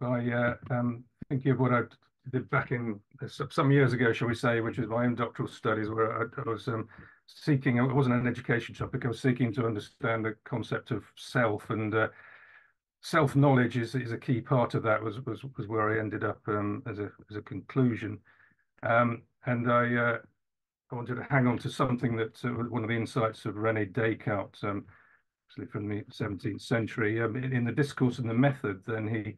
by uh, um, thinking of what I did back in some years ago, shall we say, which was my own doctoral studies, where I, I was um, seeking, it wasn't an education topic, I was seeking to understand the concept of self and uh, self-knowledge is, is a key part of that was, was, was where I ended up um, as, a, as a conclusion. Um, and I, uh, I wanted to hang on to something that uh, one of the insights of Rene Descartes, um, actually from the 17th century, um, in, in, the discourse and the method, then he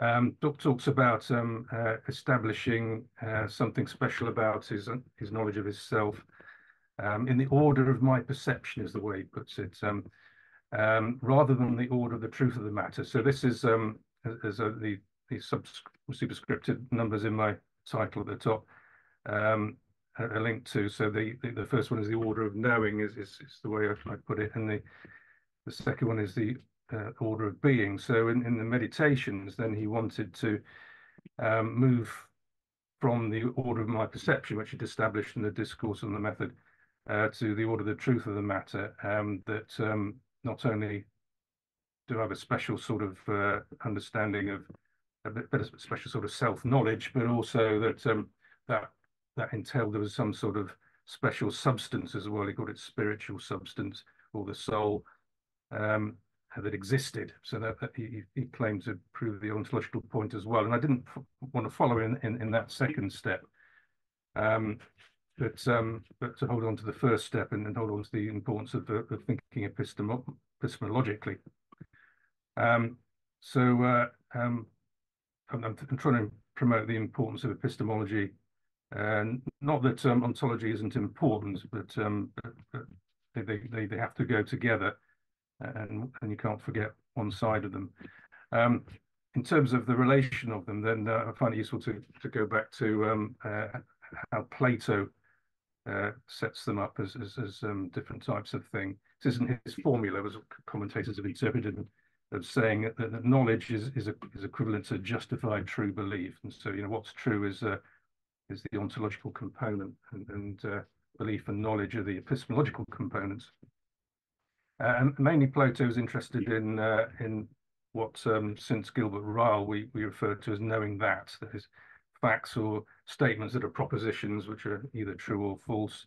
um, talks about um, uh, establishing uh, something special about his his knowledge of his self. Um, in the order of my perception is the way he puts it, um, um, rather than the order of the truth of the matter. So this is um, as, a, the the superscripted numbers in my title at the top. a, a link to so the, the, the first one is the order of knowing is is, is the way I, I put it, and the the second one is the uh, order of being. So in, in the meditations, then he wanted to um, move from the order of my perception, which he'd established in the discourse on the method, uh, to the order of the truth of the matter, um, that um, not only do I have a special sort of uh, understanding of a bit better special sort of self-knowledge, but also that um, that that entailed there was some sort of special substance as well. He called it spiritual substance or the soul. Um, that existed. So that, that he, he, claimed to prove the ontological point as well. And I didn't want to follow in, in, in that second step, um, but um, but to hold on to the first step and, hold on to the importance of, of thinking epistemo epistemologically. Um, so uh, um, I'm, I'm, trying to promote the importance of epistemology. And not that um, ontology isn't important, but, um, but, but they, they, they have to go together and, and you can't forget one side of them. Um, in terms of the relation of them, then uh, I find it useful to, to go back to um, uh, how Plato uh, sets them up as, as, as um, different types of thing. This isn't his formula, as commentators have interpreted of saying that, that knowledge is, is, a, is equivalent to justified true belief. And so, you know, what's true is, uh, is the ontological component and, and uh, belief and knowledge are the epistemological components. Um, mainly Plato is interested in uh, in what um, since Gilbert Ryle we, we refer to as knowing that, that is facts or statements that are propositions which are either true or false,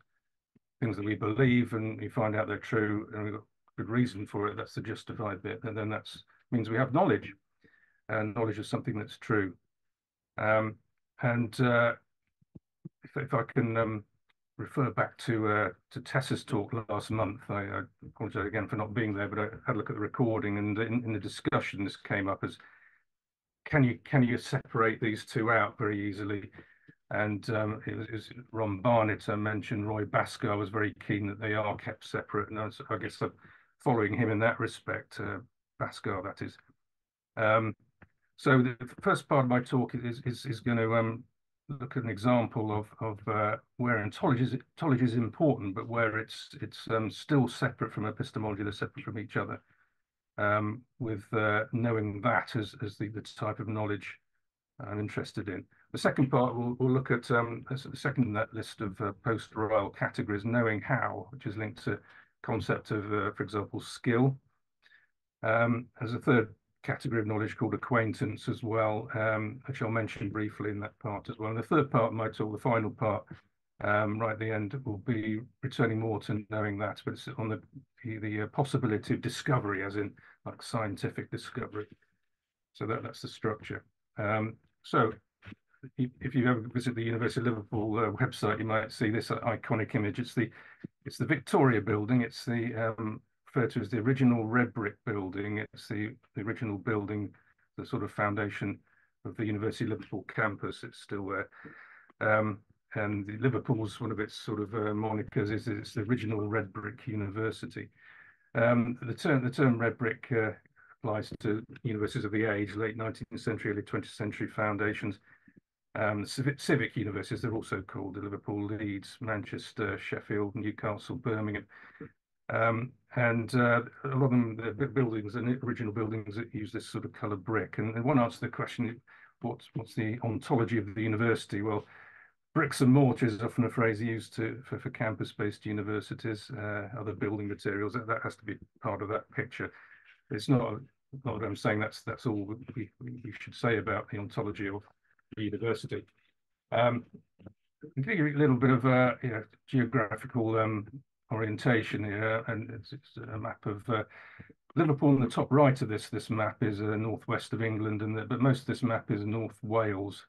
things that we believe and we find out they're true and we've got good reason for it, that's the justified bit, and then that means we have knowledge, and knowledge is something that's true. Um, and uh, if, if I can um, refer back to uh, to Tessa's talk last month. I, I, apologize again for not being there, but I had a look at the recording, and in, in the discussion, this came up as can you can you separate these two out very easily? And um, it, was, it, was, Ron Barnett uh, mentioned Roy Bhaskar. I was very keen that they are kept separate, and I, was, I guess I'm following him in that respect. Uh, Bhaskar, that is. Um, so the first part of my talk is is, is going to um, look at an example of of uh, where ontology is, ontology is important, but where it's it's um, still separate from epistemology, they're separate from each other. Um, with uh, knowing that as as the, the type of knowledge I'm interested in. The second part we'll, we'll look at um, the second in that list of uh, post-royal categories, knowing how, which is linked to concept of, uh, for example, skill. Um, as a third category of knowledge called acquaintance as well, um, which I'll mention briefly in that part as well. And the third part, my talk, the final part, um, right at the end, will be returning more to knowing that, but it's on the the, the uh, possibility of discovery, as in like scientific discovery. So that that's the structure. Um, so if you ever visit the University of Liverpool uh, website, you might see this iconic image. It's the it's the Victoria building. It's the um, referred to as the original red brick building. It's the, the original building, the sort of foundation of the University of Liverpool campus. It's still there. Um, and the Liverpool's one of its sort of uh, monikers is it's the original red brick university. Um, the term the term red brick uh, applies to universities of the age, late 19th century, early 20th century foundations. Um, civic, civic universities, they're also called the Liverpool, Leeds, Manchester, Sheffield, Newcastle, Birmingham. Um, and uh, a lot of them, the buildings and original buildings that use this sort of coloured brick. And, one answer to the question, what's what's the ontology of the university? Well, bricks and mortar is often a phrase used to for, for campus-based universities. Uh, other building materials that, that has to be part of that picture. It's not not that I'm saying that's that's all we, we should say about the ontology of the university. Um, give you a little bit of a you know, geographical um, orientation here, and it's, it's, a map of uh, Liverpool on the top right of this this map is uh, northwest of England, and the, but most of this map is North Wales.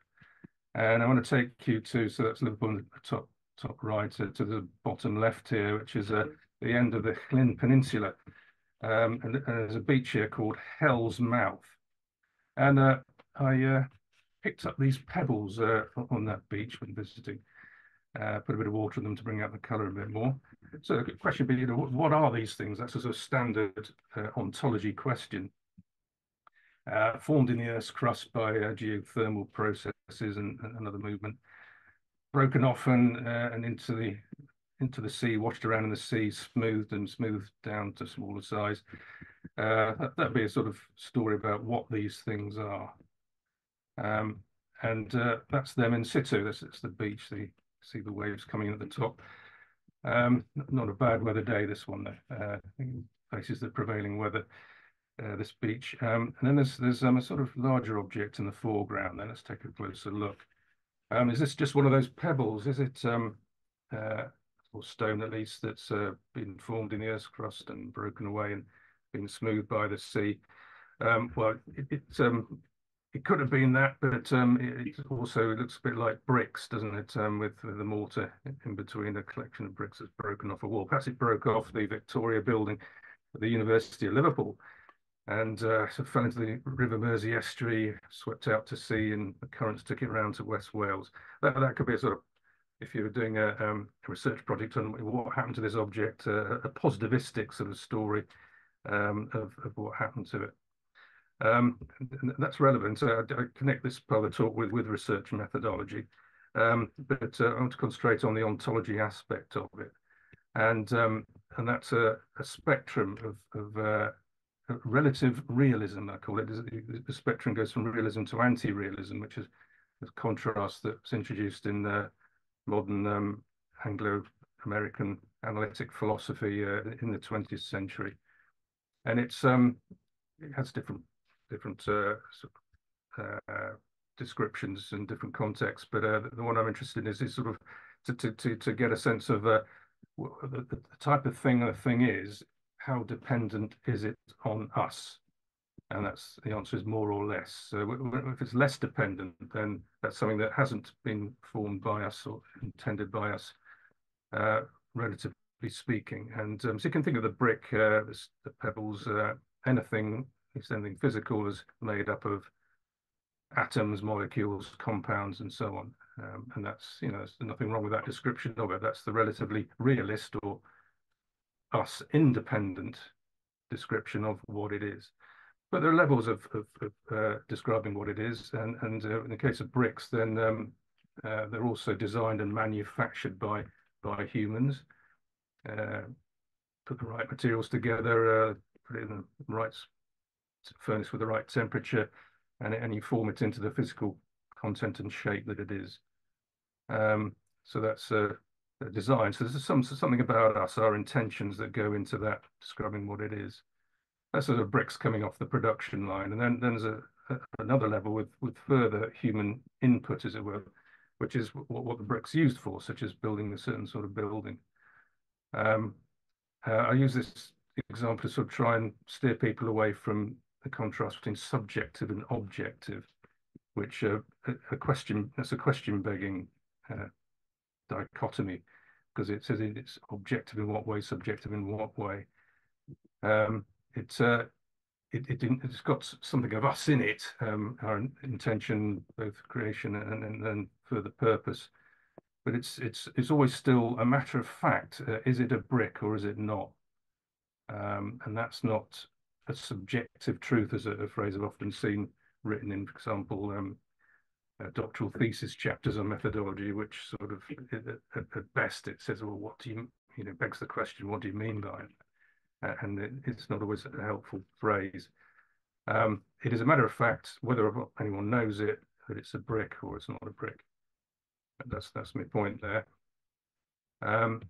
And I want to take you to so that's Liverpool on the top top right to, to the bottom left here, which is uh, the end of the Llyn Peninsula. Um, and, and, there's a beach here called Hell's Mouth. And uh, I uh, picked up these pebbles uh, on that beach when visiting, uh, put a bit of water in them to bring out the colour a bit more. So the question would be, you know, what are these things? That's a sort of standard uh, ontology question. Uh, formed in the Earth's crust by geothermal processes and, and another movement, broken off and, and into the into the sea, washed around in the sea, smoothed and smoothed down to smaller size. Uh, that, would be a sort of story about what these things are. Um, and uh, that's them in situ. That's, that's the beach. The, see the waves coming in at the top. Um, not a bad weather day, this one, though. Uh, faces the prevailing weather, uh, this beach. Um, and then there's, there's um, a sort of larger object in the foreground. Then let's take a closer look. Um, is this just one of those pebbles? Is it um, uh, or stone at least, that's uh, been formed in the Earth's crust and broken away and been smoothed by the sea. Um, well, it, it, um, it could have been that, but um, it, it, also looks a bit like bricks, doesn't it? Um, with, with, the mortar in between a collection of bricks that's broken off a wall. Perhaps it broke off the Victoria building at the University of Liverpool and uh, so fell into the River Mersey estuary, swept out to sea, and the currents took it around to West Wales. That that could be a sort of if you were doing a, um, a, research project on what happened to this object, uh, a positivistic sort of story um, of, of, what happened to it. Um, that's relevant. I, I, connect this part of the talk with, with research methodology, um, but uh, I want to concentrate on the ontology aspect of it. And, um, and that's a, a spectrum of, of uh, relative realism, I call it. The spectrum goes from realism to anti-realism, which is a contrast that's introduced in the modern um, Anglo-American analytic philosophy uh, in the 20th century, and it's um, it has different different uh, uh, descriptions and different contexts. But uh, the one I'm interested in is, is sort of to to to, to get a sense of uh, the, the type of thing a thing is. How dependent is it on us? And that's the answer is more or less. So if it's less dependent, then that's something that hasn't been formed by us or intended by us, uh, relatively speaking. And um, so you can think of the brick, uh, the pebbles, anything, if anything physical is made up of atoms, molecules, compounds, and so on. Um, and that's, you know, there's nothing wrong with that description of it. That's the relatively realist or us independent description of what it is. But there are levels of, of, of uh, describing what it is, and, and uh, in the case of bricks, then um, uh, they're also designed and manufactured by by humans. Uh, put the right materials together, uh, put it in the right furnace with the right temperature, and, and you form it into the physical content and shape that it is. Um, so that's a, a design. So there's some something about us, our intentions that go into that, describing what it is that's sort of bricks coming off the production line. And then, then there's a, a, another level with, with further human input, as it were, which is what, what the bricks used for, such as building a certain sort of building. Um, uh, I use this example to sort of try and steer people away from the contrast between subjective and objective, which uh, a, question that's a question begging uh, dichotomy because it says it's objective in what way, subjective in what way. Um, it's uh, it, it has got something of us in it, um, our intention, both creation and, and, and further purpose. But it's it's it's always still a matter of fact. Uh, is it a brick or is it not? Um, and that's not a subjective truth, as a, a, phrase I've often seen written in, for example, um, uh, doctoral thesis chapters on methodology, which sort of, at, at, best, it says, well, what do you, you know, begs the question, what do you mean by it? uh, and it, it's not always a helpful phrase. Um, it is a matter of fact, whether anyone knows it, that it's a brick or it's not a brick. That's that's my point there. Um,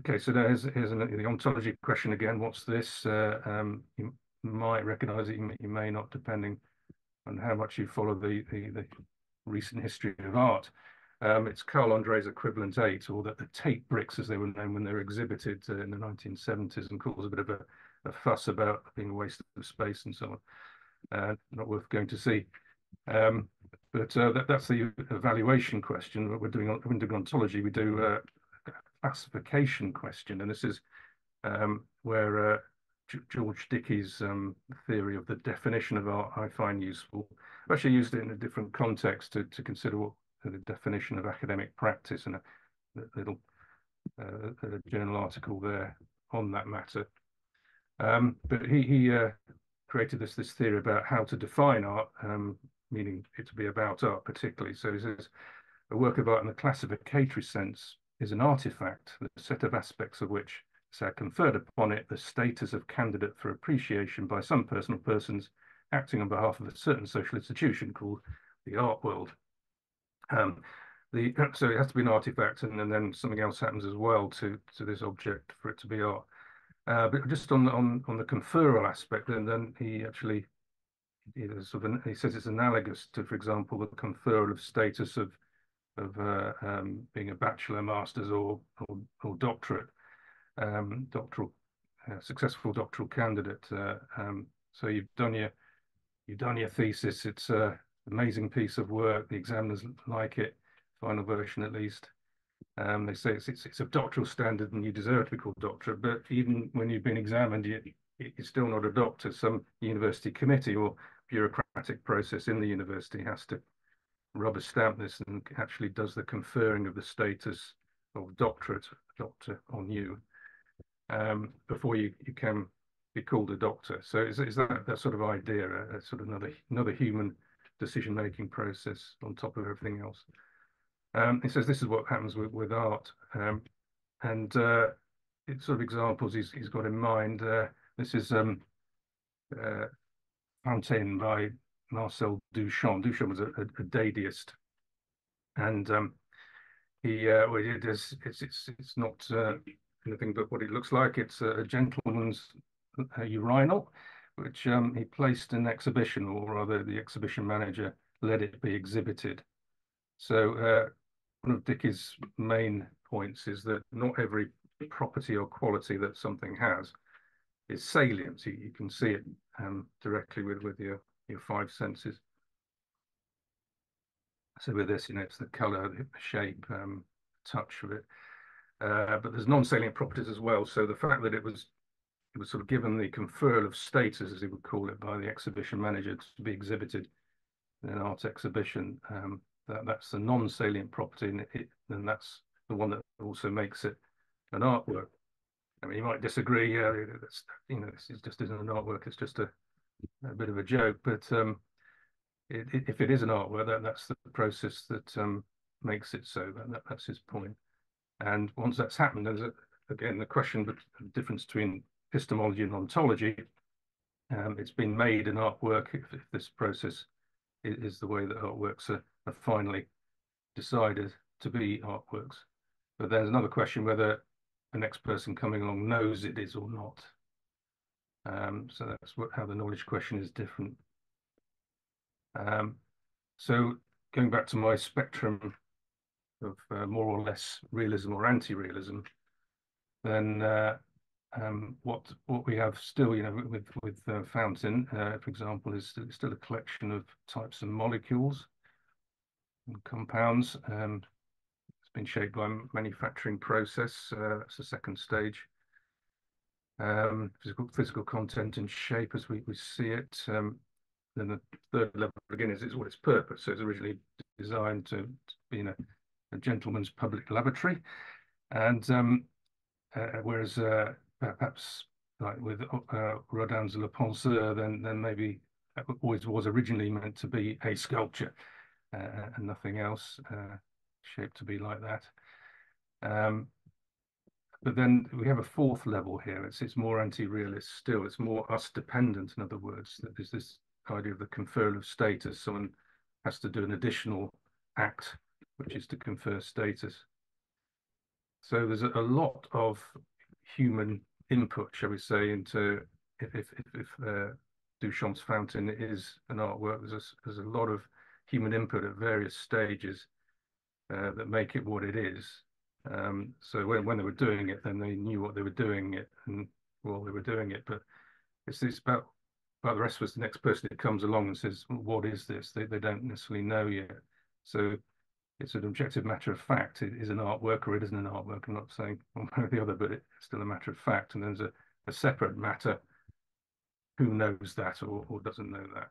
okay, so there's here's an, the ontology question again. What's this? Uh, um, you might recognize it, you may, not, depending on how much you follow the, the, the recent history of art. Um, it's Carl Andre's equivalent eight, or the, Tate bricks, as they were known when they were exhibited uh, in the 1970s, and caused a bit of a, a, fuss about being a waste of space and so on. Uh, not worth going to see. Um, but uh, that, that's the evaluation question. What we're doing on, ontology, we do uh, a classification question, and this is um, where uh, George Dickie's um, theory of the definition of art I find useful. I've actually used it in a different context to, to consider what the definition of academic practice and a, a little uh, a journal article there on that matter. Um, but he, he uh, created this, this theory about how to define art, um, meaning it to be about art particularly. So he says, a work of art in the classificatory sense is an artifact, the set of aspects of which so conferred upon it the status of candidate for appreciation by some personal persons acting on behalf of a certain social institution called the art world. Um, the, so it has to be an artifact and, and, then something else happens as well to, to this object for it to be art. Uh, but just on, on, on the conferral aspect, and then he actually he, sort of, he says it's analogous to, for example, the conferral of status of of uh, um, being a bachelor, master's, or or, or doctorate um, doctoral, uh, successful doctoral candidate. Uh, um, so you've done your you've done your thesis. It's an amazing piece of work. The examiners like it, final version at least. Um, they say it's, it's, it's a doctoral standard and you deserve to be called doctor. But even when you've been examined, you, you're still not a doctor. Some university committee or bureaucratic process in the university has to rubber stamp this and actually does the conferring of the status of doctorate doctor on you um, before you, you can be called a doctor. So is, that that sort of idea, a, a sort of another another human decision-making process on top of everything else? Um, he says this is what happens with, with art. Um, and uh, it's sort of examples he's, he's got in mind. Uh, this is um, uh, by Marcel Duchamp. Duchamp was a, a, a dadaist. And um, he, uh, well, it is, it's, it's, it's not uh, anything but what it looks like. It's a gentleman's uh, urinal, which um, he placed in exhibition, or rather the exhibition manager let it be exhibited. So uh, one of Dickie's main points is that not every property or quality that something has is salient. You, you can see it um, directly with, with your, your five senses. So with this, you know, it's the color, the shape, um, touch of it. Uh, but there's non-salient properties as well. So the fact that it was it was sort of given the conferral of status, as he would call it, by the exhibition manager to be exhibited in an art exhibition, um, that, that's the non-salient property, and, it, and that's the one that also makes it an artwork. I mean, you might disagree. Uh, you know, this is just isn't an artwork. It's just a, a bit of a joke. But um, it, it, if it is an artwork, that, that's the process that um, makes it so. That, that's his point. And once that's happened, there's a, again the question of the difference between epistemology and ontology. Um, it's been made in artwork if, if this process is, is, the way that artworks are, are finally decided to be artworks. But there's another question whether the next person coming along knows it is or not. Um, so that's what, how the knowledge question is different. Um, so going back to my spectrum of uh, more or less realism or anti-realism, than uh, um, what what we have still, you know, with with uh, Fountain, uh, for example, is still a collection of types and molecules and compounds. Um, it's been shaped by manufacturing process. Uh, that's the second stage. Um, physical physical content and shape as we, we see it. Um, then the third level again is, what its purpose. So it's originally designed to, to be in a gentleman's public laboratory. And um, uh, whereas uh, perhaps like with uh, Rodin's Le Penseur, then then maybe always was originally meant to be a sculpture uh, and nothing else, uh, shaped to be like that. Um, but then we have a fourth level here. It's it's more anti-realist still. It's more us dependent. In other words, that there's this idea of the conferral of status. Someone has to do an additional act which is to confer status. So there's a, lot of human input, shall we say, into if if if, uh, Duchamp's fountain is an artwork, there's a, there's a lot of human input at various stages uh, that make it what it is. Um, so when, when they were doing it, then they knew what they were doing it and while they were doing it. But it's, it's about about the rest of us. The next person that comes along and says, "What is this?" They they don't necessarily know yet. So it's an objective matter of fact. It is an artwork or it isn't an artwork. I'm not saying one way or the other, but it's still a matter of fact. And there's a, a separate matter. Who knows that or, or doesn't know that?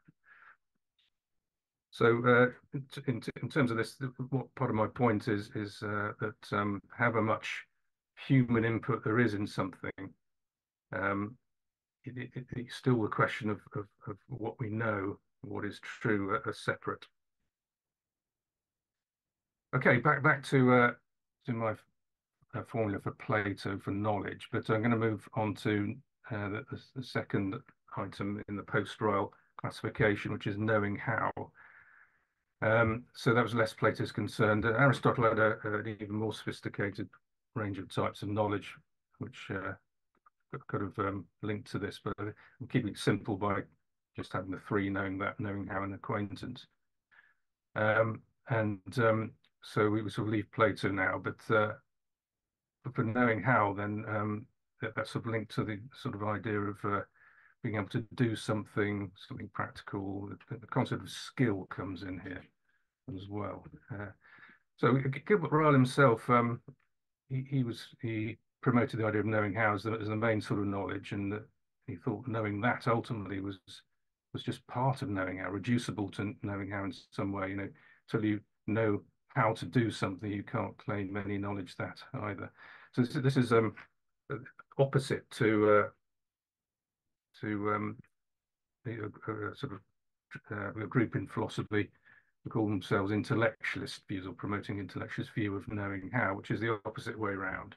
So uh, in, in, terms of this, what part of my point is is uh, that um, however much human input there is in something, um, it, it, it's still the question of, of, of, what we know, what is true, are separate. Okay, back back to uh, to my uh, formula for Plato for knowledge, but I'm going to move on to uh, the, the, second item in the post-royal classification, which is knowing how. Um, so that was less Plato's concerned. Aristotle had a, an even more sophisticated range of types of knowledge, which uh, could have um, linked to this, but I'm keeping it simple by just having the three, knowing that, knowing how, an acquaintance. Um, and um, so we would sort of leave Plato now, but uh, for knowing how, then um, that, that's sort of linked to the sort of idea of uh, being able to do something, something practical. The, the concept of skill comes in here as well. Uh, so Gilbert Ryle himself, um, he, he, was he promoted the idea of knowing how as the, as the main sort of knowledge, and that he thought knowing that ultimately was was just part of knowing how, reducible to knowing how in some way. You know, until you know how to do something, you can't claim any knowledge that either. So this, this is um opposite to uh, to um, a, a, sort of uh, a group in philosophy who call themselves intellectualist views or promoting intellectualist view of knowing how, which is the opposite way around.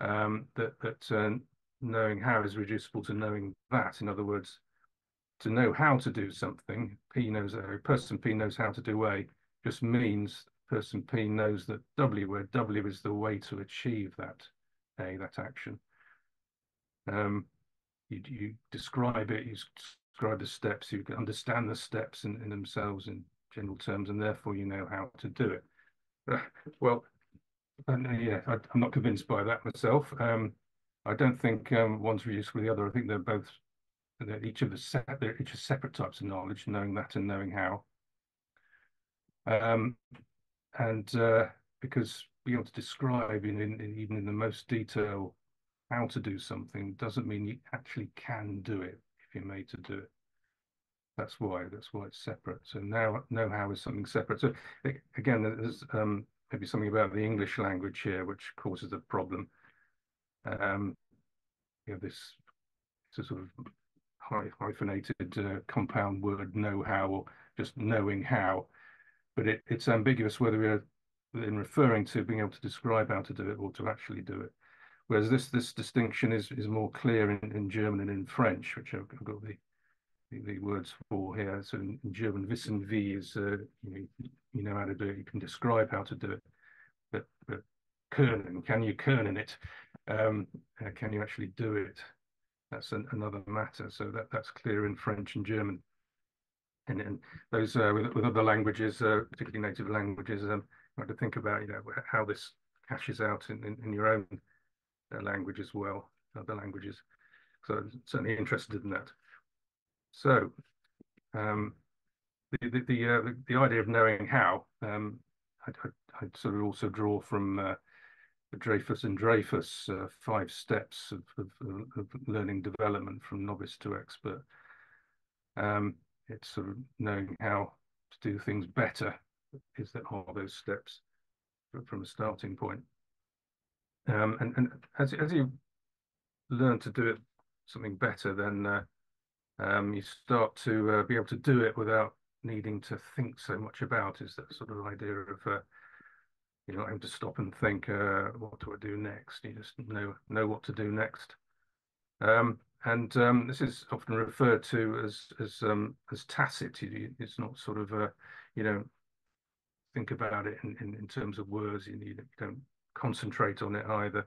Um, that that uh, knowing how is reducible to knowing that. In other words, to know how to do something, P knows a person P knows how to do A, just means person P knows that W, where W is the way to achieve that A, that action. Um, you, you describe it, you describe the steps, you can understand the steps in, in themselves in general terms, and therefore you know how to do it. Uh, well, yeah, I, am not convinced by that myself. Um, I don't think um, one's reducible to the other. I think they're both, they're each of the set, they're each separate types of knowledge, knowing that and knowing how. Um, and uh, because being able to describe in, in, in, even in the most detail how to do something doesn't mean you actually can do it if you're made to do it. That's why that's why it's separate. So now know how is something separate. So again, there's um, maybe something about the English language here which causes a problem. Um, you have this, sort of hyphenated uh, compound word know how or just knowing how but it, it's ambiguous whether we're in referring to being able to describe how to do it or to actually do it. Whereas this this distinction is is more clear in, in German and in French, which I've got the the, the words for here. So in, in German, wissen wie is uh, you know you know how to do it. You can describe how to do it, but but können, can you können it? Um, uh, can you actually do it? That's an, another matter. So that that's clear in French and German and, those uh, with, with other languages, uh, particularly native languages, um, you have to think about you know how this cashes out in, in, in your own uh, language as well, other languages. So I'm certainly interested in that. So um, the the the, uh, the, idea of knowing how um, I'd, I'd, I'd, sort of also draw from uh, Dreyfus and Dreyfus uh, five steps of, of, of, learning development from novice to expert. Um, it's sort of knowing how to do things better is that all those steps from a starting point. Um, and, and as, as you learn to do it something better, then uh, um, you start to uh, be able to do it without needing to think so much about is that sort of idea of uh, you know having to stop and think uh, what do I do next? You just know know what to do next. Um, and um, this is often referred to as as um, as tacit. It's not sort of a, you know, think about it in, in, in terms of words. You, you don't concentrate on it either.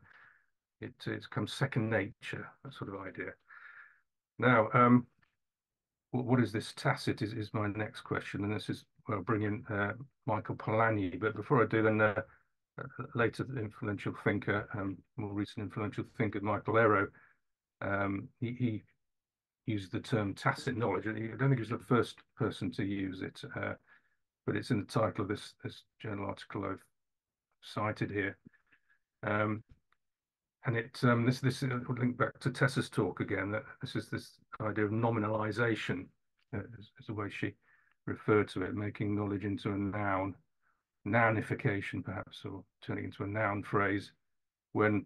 It it becomes second nature, that sort of idea. Now, um, what, is this tacit is, is my next question, and this is well, I'll bring in uh, Michael Polanyi. But before I do, then uh, later influential thinker, um, more recent influential thinker, Michael Eraut, um, he, he, used the term tacit knowledge. I don't think he was the first person to use it, uh, but it's in the title of this, this journal article I've cited here. Um, and it um, this this would link back to Tessa's talk again. That this is this idea of nominalization, uh, as, as the way she referred to it, making knowledge into a noun, nounification perhaps, or turning into a noun phrase, when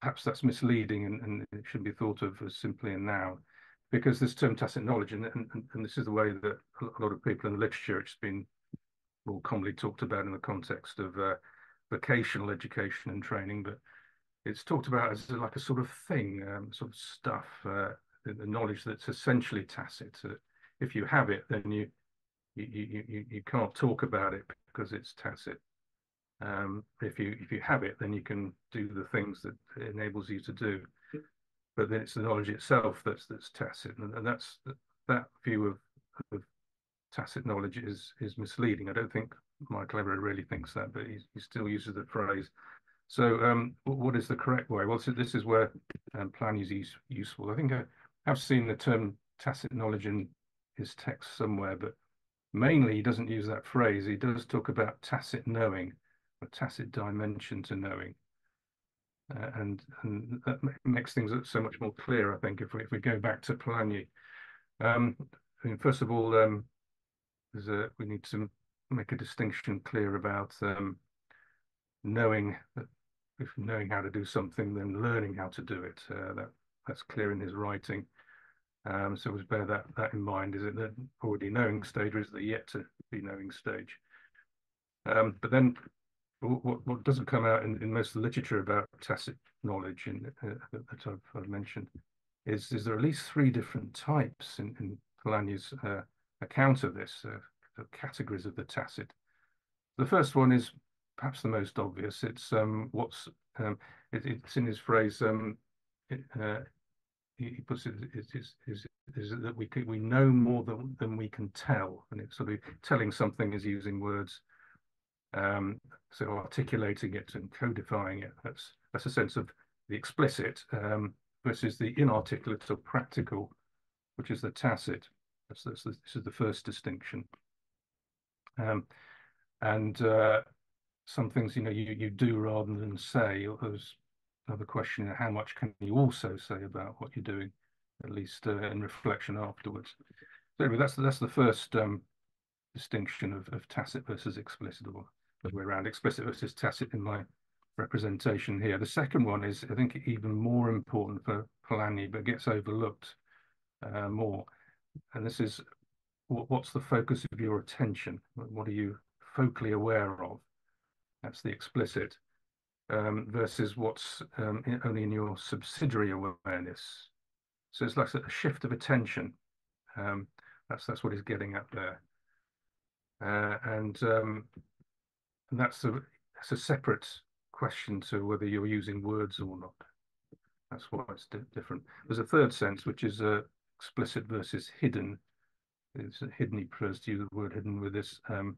perhaps that's misleading and, and it shouldn't be thought of as simply a noun. Because this term tacit knowledge, and, and, and this is the way that a lot of people in the literature, it's been more commonly talked about in the context of uh, vocational education and training, but it's talked about as like a sort of thing, um, sort of stuff, uh, the, the, knowledge that's essentially tacit. Uh, if you have it, then you, you you you you can't talk about it because it's tacit. Um, if you if you have it, then you can do the things that enables you to do. But then it's the knowledge itself that's that's tacit, and, and that's that view of, of tacit knowledge is is misleading. I don't think Michael Eraut really thinks that, but he, he still uses the phrase so um, what is the correct way? Well, so this is where um, Polanyi is useful. I think I have seen the term tacit knowledge in his text somewhere, but mainly he doesn't use that phrase. He does talk about tacit knowing, tacit dimension to knowing. Uh, and and that makes things so much more clear, I think, if we, if we go back to Polanyi. Um, I mean, first of all, um, a, we need to make a distinction clear about um, knowing that if knowing how to do something, then learning how to do it. Uh, that that's clear in his writing. Um, so always bear that that in mind. Is it the already knowing stage, or is it the yet to be knowing stage? Um, but then, what what doesn't come out in, in most of the literature about tacit knowledge in, uh, that I've, I've, mentioned is is there are at least three different types in, in Polanyi's uh, account of this, uh, categories of the tacit. The first one is perhaps the most obvious. It's um, what's um, it, it's in his phrase. Um, it, uh, he, he, puts it is is is that we can, we know more than than we can tell, and it's sort of telling something is using words. Um, so articulating it and codifying it. That's that's a sense of the explicit um, versus the inarticulate or practical, which is the tacit. That's, that's this is the first distinction. Um, and uh, some things you know you, you do rather than say. There's another question: how much can you also say about what you're doing, at least uh, in reflection afterwards? So anyway, that's that's the first um, distinction of, of tacit versus explicit, or the way around, explicit versus tacit in my representation here. The second one is, I think, even more important for Polanyi, but gets overlooked uh, more. And this is what, what's the focus of your attention? What are you focally aware of? That's the explicit um, versus what's um, in, only in your subsidiary awareness. So it's like a shift of attention. Um, that's that's what he's getting at there, uh, and um, and that's a that's a separate question to whether you're using words or not. That's why it's di different. There's a third sense, which is uh, explicit versus hidden. It's hidden. He prefers to use the word hidden with this um,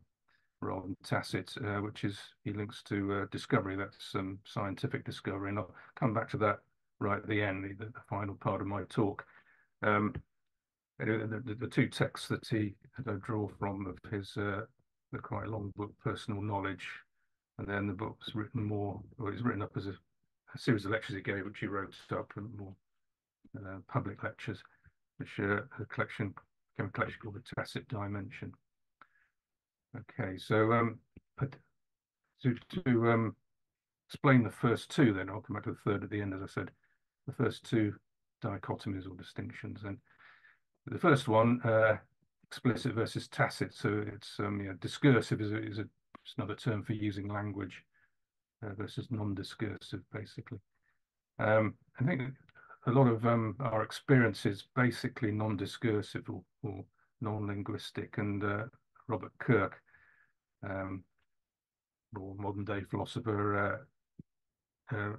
rather than tacit, uh, which is he links to uh, discovery. That's some scientific discovery, and I'll come back to that right at the end, the, the final part of my talk. Um, the, the, the, two texts that he I draw from of his uh, the quite long book, Personal Knowledge, and then the book was written more, or it's written up as a, a, series of lectures he gave, which he wrote up and more uh, public lectures, which uh, a collection, became a collection called the Tacit Dimension. Okay, so um, to, to um, explain the first two, then I'll come back to the third at the end, as I said, the first two dichotomies or distinctions. And the first one, uh, explicit versus tacit. So it's um, discursive is, a, is a, another term for using language uh, versus non-discursive, basically. Um, I think a lot of um, our experience is basically non-discursive or, or non-linguistic, and uh, Robert Kirk, um, more modern day philosopher, uh, uh,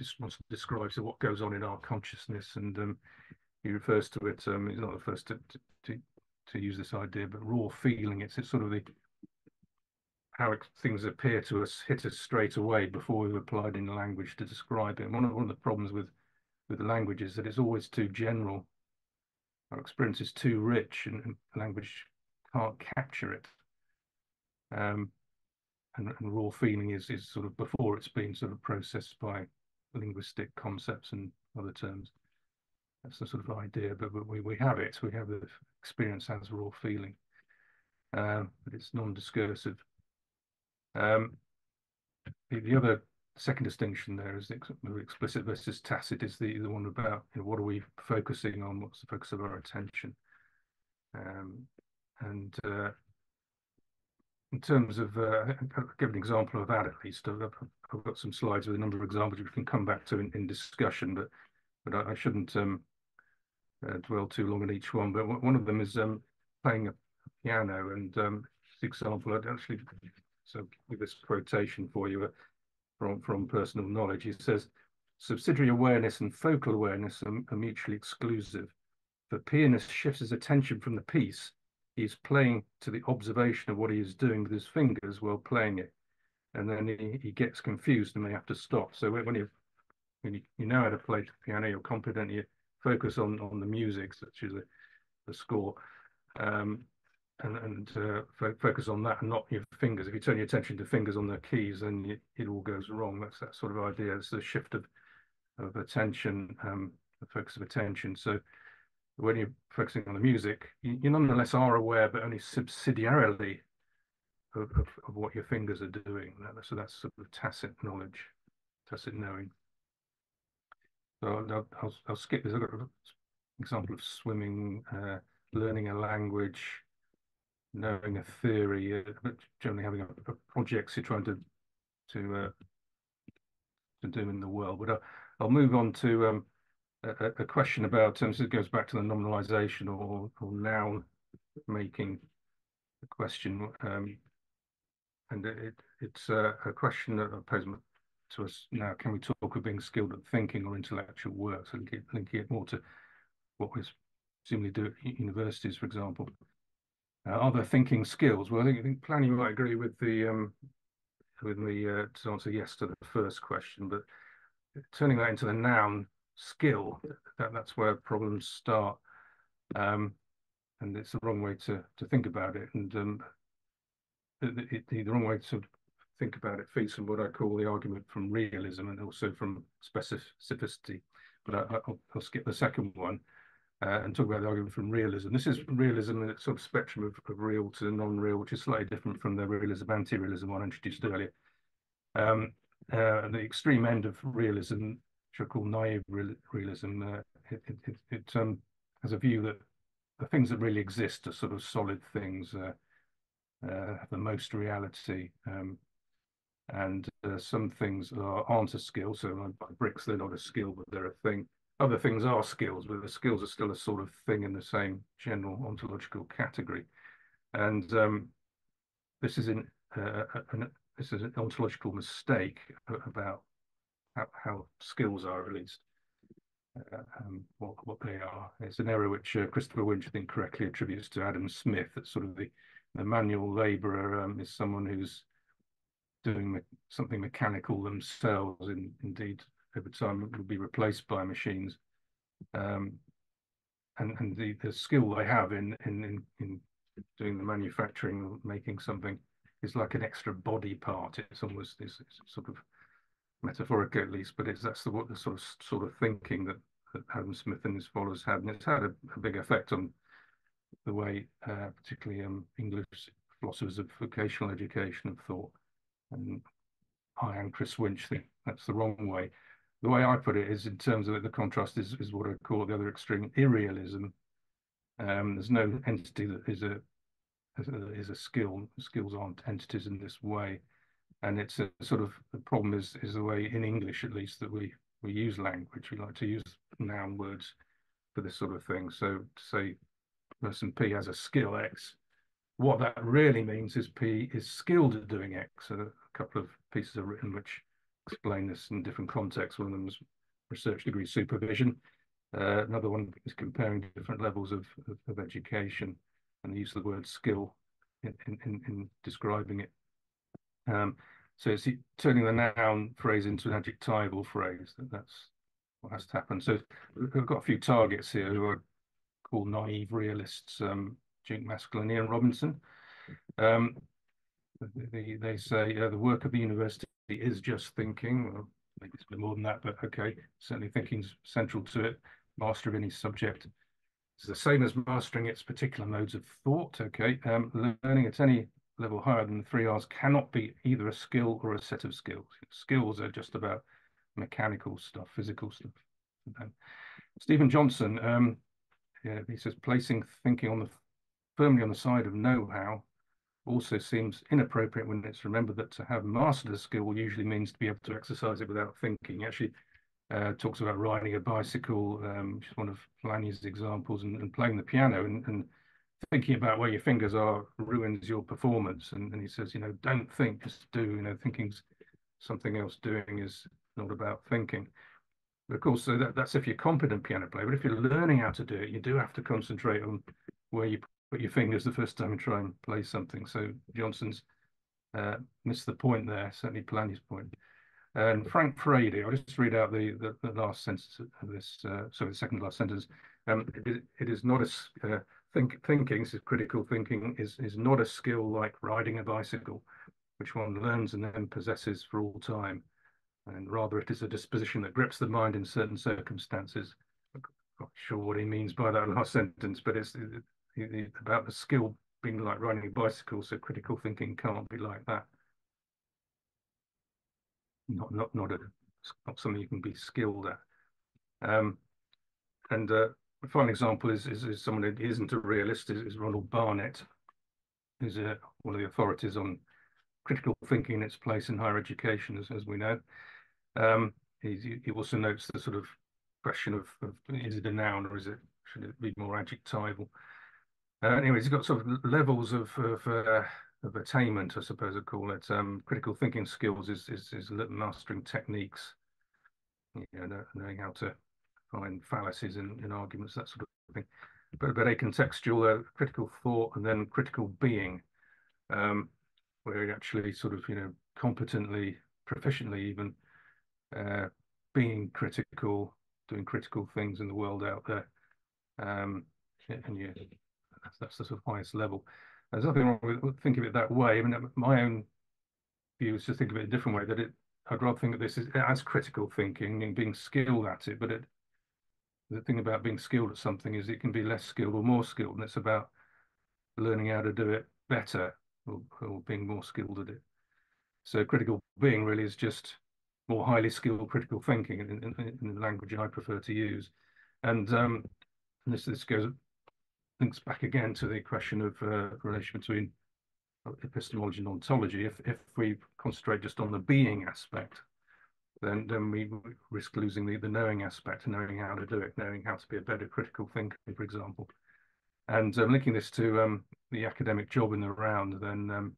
just wants to describe what goes on in our consciousness. And um, he refers to it. Um, he's not the first to, to to use this idea, but raw feeling. It's, it's sort of the how it, things appear to us hit us straight away before we've applied any language to describe it. One of, one of the problems with with the language is that it's always too general. Our experience is too rich, and, and language can't capture it. Um, and, and, raw feeling is is sort of before it's been sort of processed by linguistic concepts and other terms. That's the sort of idea, but, we, we have it. We have the experience as raw feeling, um, but it's non-discursive. Um, the, the, other second distinction there is the explicit versus tacit is the, the one about you know, what are we focusing on? What's the focus of our attention? Um, and uh, in terms of, uh, I'll give an example of that at least. I've, I've, got some slides with a number of examples which we can come back to in, in discussion, but but I, I shouldn't um, uh, dwell too long on each one. But one of them is um, playing a piano, and um, example I'd actually so with this quotation for you uh, from from personal knowledge. He says, "Subsidiary awareness and focal awareness are, are mutually exclusive. The pianist shifts his attention from the piece he's playing to the observation of what he is doing with his fingers while playing it. And then he, he gets confused and may have to stop. So when you when you, you know how to play the piano, you're confident, you focus on on the music, such as the, the score, um, and and uh, fo focus on that and not your fingers. If you turn your attention to fingers on the keys, then you, it all goes wrong. That's that sort of idea. It's the shift of of attention, um, the focus of attention. So when you're focusing on the music, you, you nonetheless are aware, but only subsidiarily of, of, of, what your fingers are doing. So that's sort of tacit knowledge, tacit knowing. So I'll, I'll, I'll skip this. I've got an example of swimming, uh, learning a language, knowing a theory, uh, but generally having a, a projects you're trying to to uh, to do in the world. But I'll, I'll move on to um, a, a question about, um, so it goes back to the nominalization or, or noun making question. Um, and it, it's uh, a question that I to us now. Can we talk of being skilled at thinking or intellectual work? So linking, linking it more to what we presumably do at universities, for example. Uh, are there thinking skills? Well, I think, I think Polanyi might agree with the um, with me uh, to answer yes to the first question, but turning that into the noun skill, that, that's where problems start. Um, and it's the wrong way to, to think about it. And um, the, the, the, wrong way to think about it feeds from what I call the argument from realism and also from specificity. But I, will I'll skip the second one uh, and talk about the argument from realism. This is realism in its sort of spectrum of, of real to non-real, which is slightly different from the realism, anti-realism one I introduced earlier. Um, uh, the extreme end of realism which I call naive realism, uh, it, it, it, it um, has a view that the things that really exist are sort of solid things, uh, uh, the most reality, um, and uh, some things are, aren't a skill. So like bricks, they're not a skill, but they're a thing. Other things are skills, but the skills are still a sort of thing in the same general ontological category. And um, this is uh, an, this is an ontological mistake about how, how skills are released, uh, um, what, what they are. It's an error which uh, Christopher Winch, I think, correctly attributes to Adam Smith. That sort of the, the manual labourer um, is someone who's doing something mechanical themselves. In, indeed, over time, will be replaced by machines. Um, and and the, the skill they have in, in in in doing the manufacturing, making something, is like an extra body part. It's almost this sort of metaphorically at least, but it's that's the what the sort of sort of thinking that, that Adam Smith and his followers had, and it's had a, a big effect on the way, uh, particularly um, English philosophers of vocational education have thought. And I and Chris Winch think that's the wrong way. The way I put it is in terms of it, the contrast is, is what I call the other extreme, irrealism. Um, there's no entity that is a, is a is a skill. Skills aren't entities in this way and it's a sort of the problem is is the way in English at least that we we use language. We like to use noun words for this sort of thing. So to say person P has a skill X, what that really means is P is skilled at doing X. A couple of pieces are written which explain this in different contexts. One of them is research degree supervision. Uh, another one is comparing different levels of, of, of, education and the use of the word skill in, in, in describing it. Um, so it's turning the noun phrase into an adjectival phrase. That, that's what has to happen. So we've got a few targets here who are called naive realists, um, Jink, Mascalini and Robinson. Um, they, they say uh, the work of the university is just thinking. Well, maybe it's a bit more than that, but okay, certainly thinking's central to it. Master of any subject. It's the same as mastering its particular modes of thought. Okay, um, learning at any level higher than the three R's cannot be either a skill or a set of skills. Skills are just about mechanical stuff, physical stuff. Stephen Johnson, um, yeah, he says placing thinking on the firmly on the side of know-how also seems inappropriate when it's remembered that to have mastered a skill usually means to be able to exercise it without thinking. Actually uh, talks about riding a bicycle, um, which is one of Polanyi's examples, and, and playing the piano and, and, thinking about where your fingers are ruins your performance. And, and he says, you know, don't think, just do. You know, thinking's something else. Doing is not about thinking. But of course, so that, that's if you're competent piano player. But if you're learning how to do it, you do have to concentrate on where you put your fingers the first time you try and play something. So Johnson's uh, missed the point there, certainly Polanyi's point. And Frank Frady, I'll just read out the, the, the last sentence of this, uh, sorry, the second last sentence. Um, it, it is not a, uh, think, thinking, so critical thinking is, is not a skill like riding a bicycle, which one learns and then possesses for all time. And rather it is a disposition that grips the mind in certain circumstances. I'm not sure what he means by that last sentence, but it's it, it, about the skill being like riding a bicycle, so critical thinking can't be like that not not not a not something you can be skilled at. Um, and uh, a final example is, is, is someone who isn't a realist is, is Ronald Barnett, who's uh, one of the authorities on critical thinking in its place in higher education, as, as we know. Um, he, he also notes the sort of question of, of, is it a noun or is it should it be more adjectival? Uh, he's got sort of levels of, of uh, of attainment, I suppose I'd call it. Um, critical thinking skills is, is, is mastering techniques, you know, knowing how to find fallacies in, in arguments, that sort of thing. But, but a contextual uh, critical thought and then critical being, um, where actually sort of, you know, competently, proficiently even uh, being critical, doing critical things in the world out there. Um, and you, that's, that's the sort of highest level. There's nothing wrong with thinking of it that way. I mean, my own view is to think of it a different way. That it, I'd rather think of this as, as critical thinking and being skilled at it. But it, the thing about being skilled at something is it can be less skilled or more skilled, and it's about learning how to do it better or, or being more skilled at it. So critical being really is just more highly skilled critical thinking in, in, in the language I prefer to use. And, um, this this goes links back again to the question of uh, relation between epistemology and ontology. If if we concentrate just on the being aspect, then then we risk losing the, the knowing aspect, knowing how to do it, knowing how to be a better critical thinker, for example. And um, linking this to um, the academic job in the round, then um,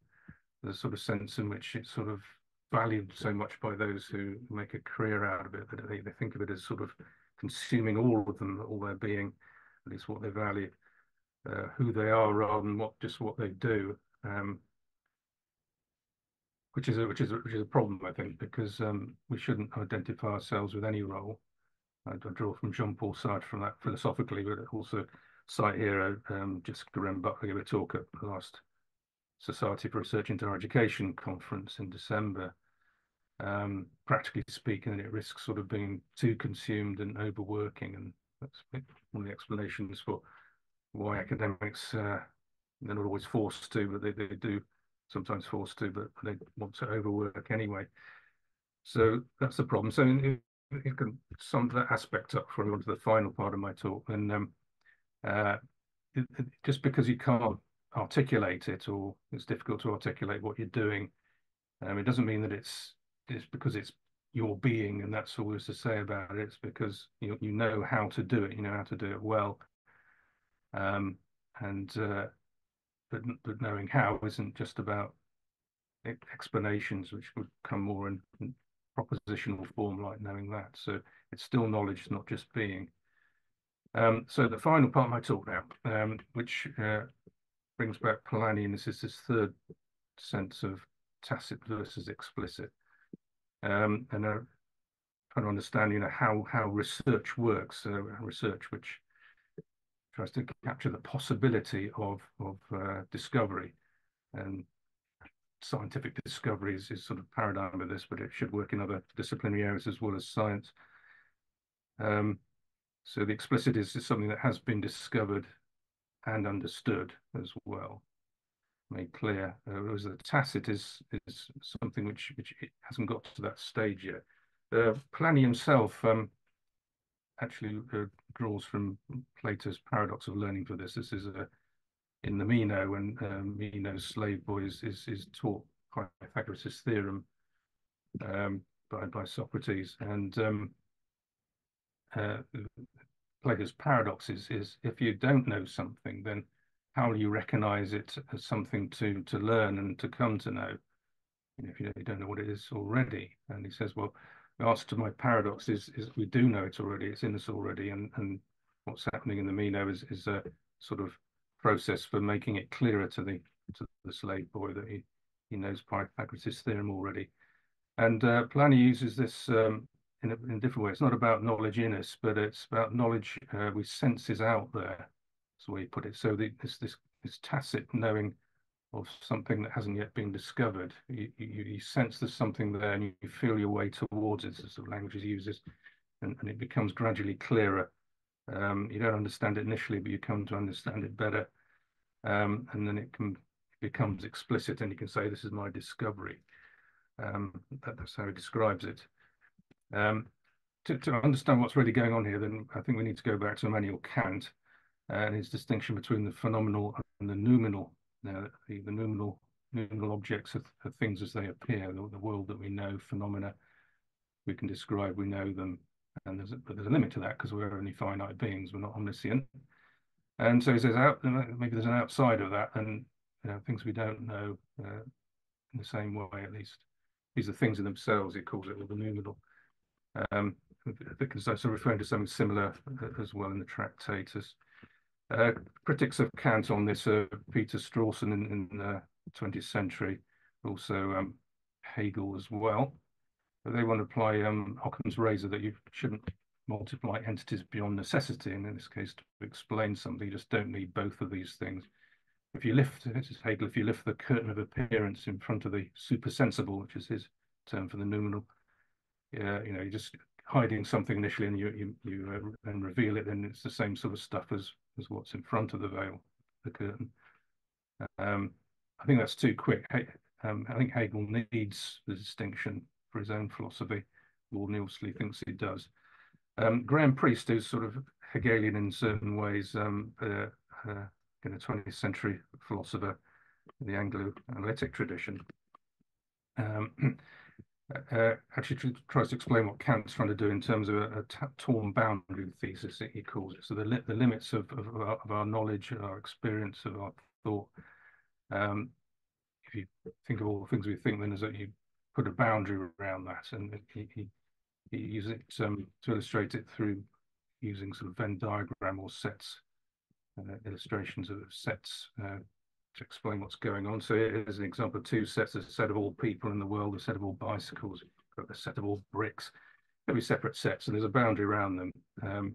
the sort of sense in which it's sort of valued so much by those who make a career out of it that they, they think of it as sort of consuming all of them, all their being, at least what they value uh, who they are rather than what just what they do, um, which is a, which is a, which is a problem I think because um, we shouldn't identify ourselves with any role. I, I draw from Jean-Paul Sartre from that philosophically, but also cite here um, Jessica Wren Butler gave a talk at the last Society for Research into Higher Education conference in December. Um, practically speaking, it risks sort of being too consumed and overworking, and that's one of the explanations for why academics uh, they're not always forced to, but they, they do sometimes forced to, but they want to overwork anyway. So that's the problem. So you can sum that aspect up before we go to the final part of my talk. And um, uh, it, it, just because you can't articulate it or it's difficult to articulate what you're doing, um, it doesn't mean that it's it's because it's your being and that's all there's to say about it. It's because you you know how to do it, you know how to do it well, um, and uh, but but knowing how isn't just about explanations, which would come more in, in propositional form, like knowing that. So it's still knowledge, not just being. Um, so the final part of my talk now, um, which uh, brings back Polanyi, and this is this third sense of tacit versus explicit, um, and uh, trying to understand, you know, how how research works, uh, research which to capture the possibility of of uh, discovery, and scientific discoveries is sort of paradigm of this, but it should work in other disciplinary areas as well as science. Um, so the explicit is, is something that has been discovered and understood as well, made clear. Uh, whereas the tacit is is something which which hasn't got to that stage yet. Uh, Polanyi himself um, actually uh, draws from Plato's paradox of learning for this. This is a in the Meno, when um, slave boy is, is, is taught Pythagoras' theorem um, by, by Socrates. And um, uh, Plato's paradox is, is if you don't know something, then how will you recognize it as something to, to learn and to come to know? Know, if you, don't know what it is already. And he says, well, answer to my paradox is, is we do know it already, it's in us already. And, and what's happening in the Meno is, is a sort of process for making it clearer to the to the slave boy that he he knows Pythagoras' theorem already. And uh, uses this um, in, a, in a different way. It's not about knowledge in us, but it's about knowledge uh, with senses out there. That's the way he put it. So the, this this this tacit knowing of something that hasn't yet been discovered. You, you, you sense there's something there, and you, feel your way towards it. As the language he uses, and, and it becomes gradually clearer. Um, you don't understand it initially, but you come to understand it better um, and then it can becomes explicit and you can say this is my discovery um, that, that's how he describes it um, to, to, understand what's really going on here then I think we need to go back to Immanuel Kant and his distinction between the phenomenal and the noumenal the, the noumenal objects are, things as they appear the, the world that we know phenomena we can describe we know them and there's a, but there's a limit to that because we're only finite beings we're not omniscient and so he says, out maybe there's an outside of that, and you know, things we don't know uh, in the same way, at least. These are things in themselves, he calls it, or the noumenal. Um, of referring to something similar uh, as well in the Tractatus. Uh, critics of Kant on this are Peter Strawson in, in the 20th century, also um, Hegel as well. But they want to apply um, Occam's razor that you shouldn't multiply entities beyond necessity, and in this case, to explain something, you just don't need both of these things. If you lift, this is Hegel, if you lift the curtain of appearance in front of the supersensible, which is his term for the noumenal, yeah, you know, you're just hiding something initially, and you you you uh, then reveal it, then it's the same sort of stuff as as what's in front of the veil, the curtain. Um, I think that's too quick. Um, I think Hegel needs the distinction for his own philosophy. Lord Neilsley thinks he does. Um, Graham Priest, who's sort of Hegelian in certain ways, um, uh, uh, in a 20th century philosopher in the Anglo-analytic tradition, um, uh, actually tries to explain what Kant's trying to do in terms of a, torn boundary thesis, he calls it. So the, li the limits of, of, our, of, our, knowledge, our experience, of our thought. Um, if you think of all the things we think, then is that you put a boundary around that, and he, he he uses it um, to illustrate it through using sort of Venn diagram or sets, uh, illustrations of sets uh, to explain what's going on. So here's an example two sets, a set of all people in the world, a set of all bicycles, a set of all bricks, every separate sets, and there's a boundary around them. Um,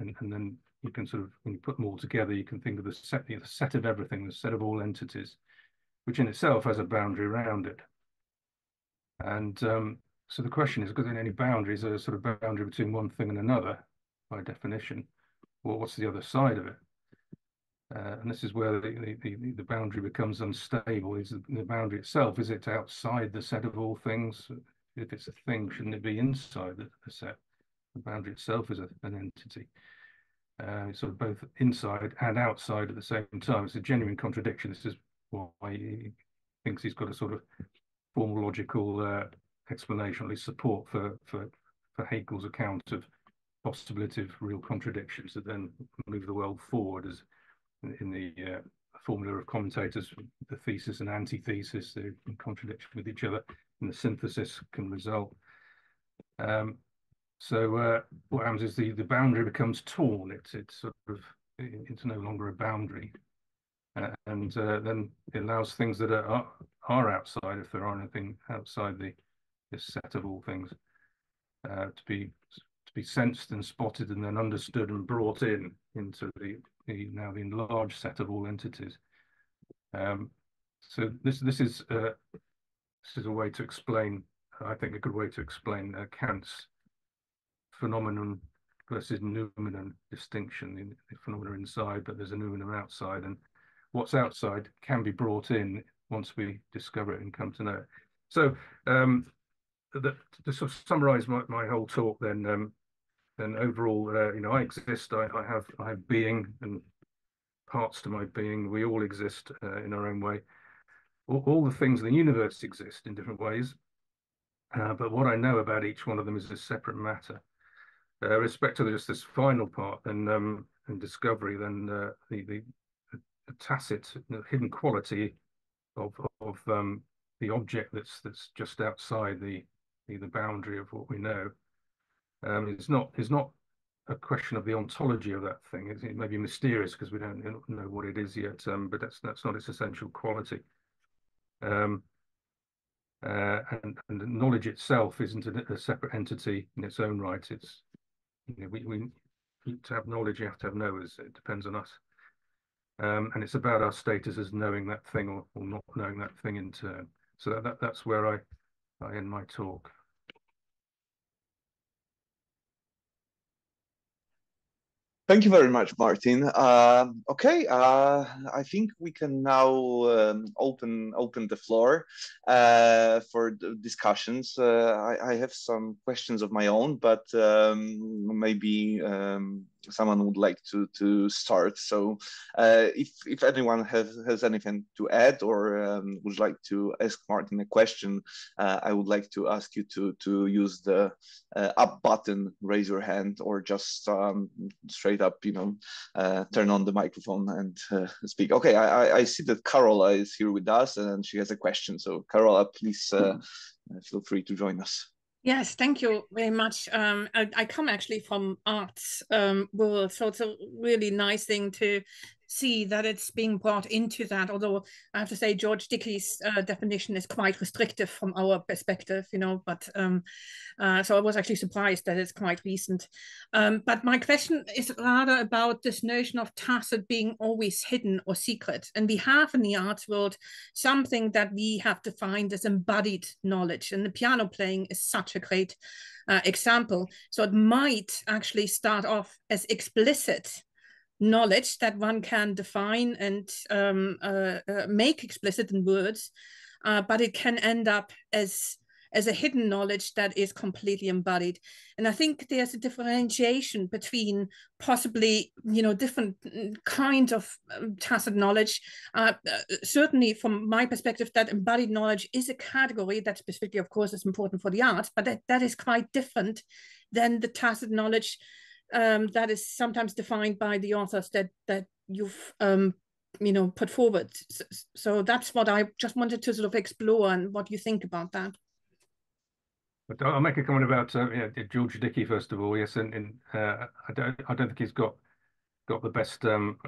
and, and then you can sort of, when you put them all together, you can think of the set, the set of everything, the set of all entities, which in itself has a boundary around it. And um, so the question is, because in any boundaries, there's a sort of boundary between one thing and another, by definition. Well, what's the other side of it? Uh, and this is where the, the, the, boundary becomes unstable. Is the boundary itself, is it outside the set of all things? If it's a thing, shouldn't it be inside the, the set? The boundary itself is a, an entity. Uh, it's sort of both inside and outside at the same time. It's a genuine contradiction. This is why he thinks he's got a sort of formal logical uh, explanation, at least support for, for, for Hegel's account of possibility of real contradictions that then move the world forward as in, the uh, formula of commentators, the thesis and antithesis, they're in contradiction with each other, and the synthesis can result. Um, So uh, what happens is the, the boundary becomes torn. It's it's sort of it's no longer a boundary, uh, and uh, then it allows things that are are outside, if there are anything outside the this set of all things, uh, to be to be sensed and spotted, and then understood and brought in into the, the now the enlarged set of all entities. Um, so this this is uh, this is a way to explain, I think, a good way to explain uh, Kant's phenomenon versus noumenon distinction. The, the phenomena inside, but there's a noumenon outside, and what's outside can be brought in once we discover it and come to know it. So, um, the, to sort of summarize my, my whole talk, then, um, then overall, uh, you know, I exist. I, I have I have being and parts to my being. We all exist uh, in our own way all, all the things in the universe exist in different ways, uh, but what I know about each one of them is a separate matter. Uh, respect to just this final part and um, and discovery, then uh, the, the, the tacit the hidden quality of of um, the object that's that's just outside the the, the boundary of what we know um, is not is not a question of the ontology of that thing. It may be mysterious because we don't know what it is yet, um, but that's that's not its essential quality. Um, uh, and, and knowledge itself isn't a, a, separate entity in its own right. It's you know, we, we to have knowledge, you have to have knowers. It depends on us. Um, and it's about our status as knowing that thing or, or not knowing that thing in turn. So that, that, that's where I, I end my talk. Thank you very much, Martin. Uh, okay, uh, I think we can now um, open open the floor uh, for discussions. Uh, I, I, have some questions of my own, but um, maybe um, someone would like to to start. So uh, if if anyone has has anything to add or um, would like to ask Martin a question, uh, I would like to ask you to to use the uh, up button, raise your hand, or just um, straight up, you know, turn on the microphone and speak. Okay, I I see that Carola is here with us and she has a question. So Carola, please uh, feel free to join us. Yes, thank you very much. Um, I, I, come actually from arts um, world, so it's a really nice thing to see that it's being brought into that. Although I have to say, George Dickie's uh, definition is quite restrictive from our perspective, you know. But um, uh, so I was actually surprised that it's quite recent. Um, but my question is rather about this notion of tacit being always hidden or secret. And we have in the arts world something that we have defined as embodied knowledge, and the piano playing is such a great uh, example. So it might actually start off as explicit knowledge that one can define and um, uh, uh, make explicit in words, uh, but it can end up as as a hidden knowledge that is completely embodied. And I think there's a differentiation between possibly, you know, different kinds of um, tacit knowledge. Uh, uh, certainly, from my perspective, that embodied knowledge is a category that specifically, of course, is important for the arts, but that, that is quite different than the tacit knowledge um, that is sometimes defined by the authors that that you've um, you know put forward. So, so, that's what I just wanted to sort of explore and what you think about that. But I'll make a comment about uh, yeah, George Dickie first of all. Yes, and, and uh, I don't I don't think he's got got the best um,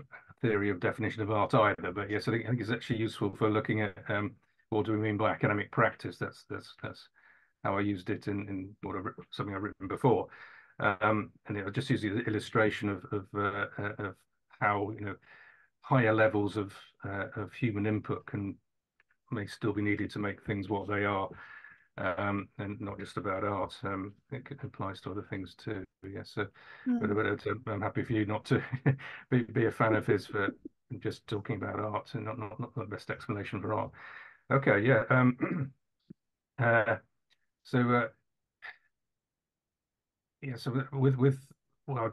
theory of definition of art either. But yes, I think I think it's actually useful for looking at um, what do we mean by academic practice. That's that's that's how I used it in in what I've, something I've written before. Um, and I'll just use the illustration of of, uh, uh, of how you know higher levels of uh, of human input can may still be needed to make things what they are, um, and not just about art. Um, it applies to other things too. Yes, so, mm. but, but uh, I'm happy for you not to be, be a fan of his for just talking about art and not not, not the best explanation for art. Okay, yeah. Um, uh, so uh, yeah, so with with well,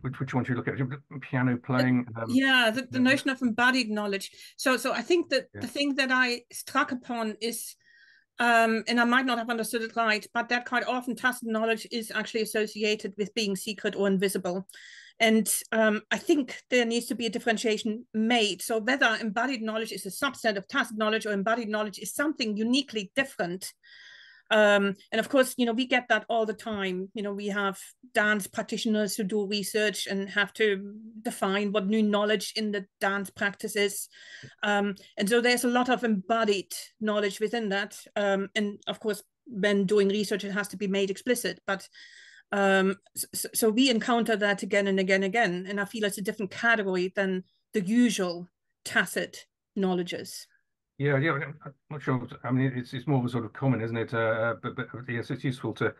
which which one should you look at? Piano playing. Um, yeah, the, the notion of embodied knowledge. So so I think that yeah. the thing that I struck upon is, um, and I might not have understood it right, but that quite often tacit knowledge is actually associated with being secret or invisible. And um, I think there needs to be a differentiation made. So whether embodied knowledge is a subset of tacit knowledge or embodied knowledge is something uniquely different Um, and of course, you know, we get that all the time. You know, we have dance practitioners who do research and have to define what new knowledge in the dance practice is. Um, and so there's a lot of embodied knowledge within that. Um, and of course, when doing research, it has to be made explicit. But um, so, so we encounter that again and again and again. And I feel it's a different category than the usual tacit knowledges. Yeah, yeah, I'm not sure. I mean, it's it's more of a sort of common, isn't it? Uh, uh, but but yes, it's useful to,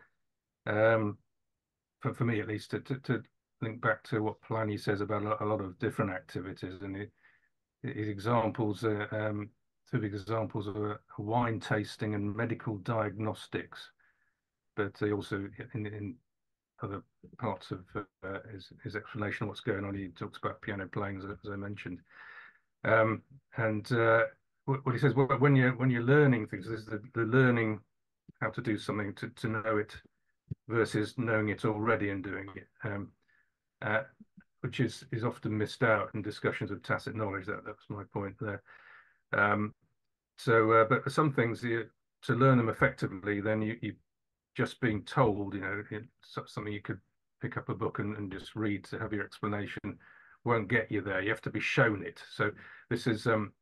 um, for for me at least, to to, to link back to what Polanyi says about a lot of different activities and his examples. Uh, um, two examples of a wine tasting and medical diagnostics, but he also in in other parts of uh, his his explanation of what's going on, he talks about piano playing, as, as I mentioned. Um, and what he says when you're when you're learning things is the, the learning how to do something to, to know it versus knowing it already and doing it. Um, uh, which is is often missed out in discussions of tacit knowledge. That that's my point there. Um, so uh, but for some things you, to learn them effectively then you, you just being told you know something you could pick up a book and, and just read to have your explanation won't get you there. You have to be shown it. So this is um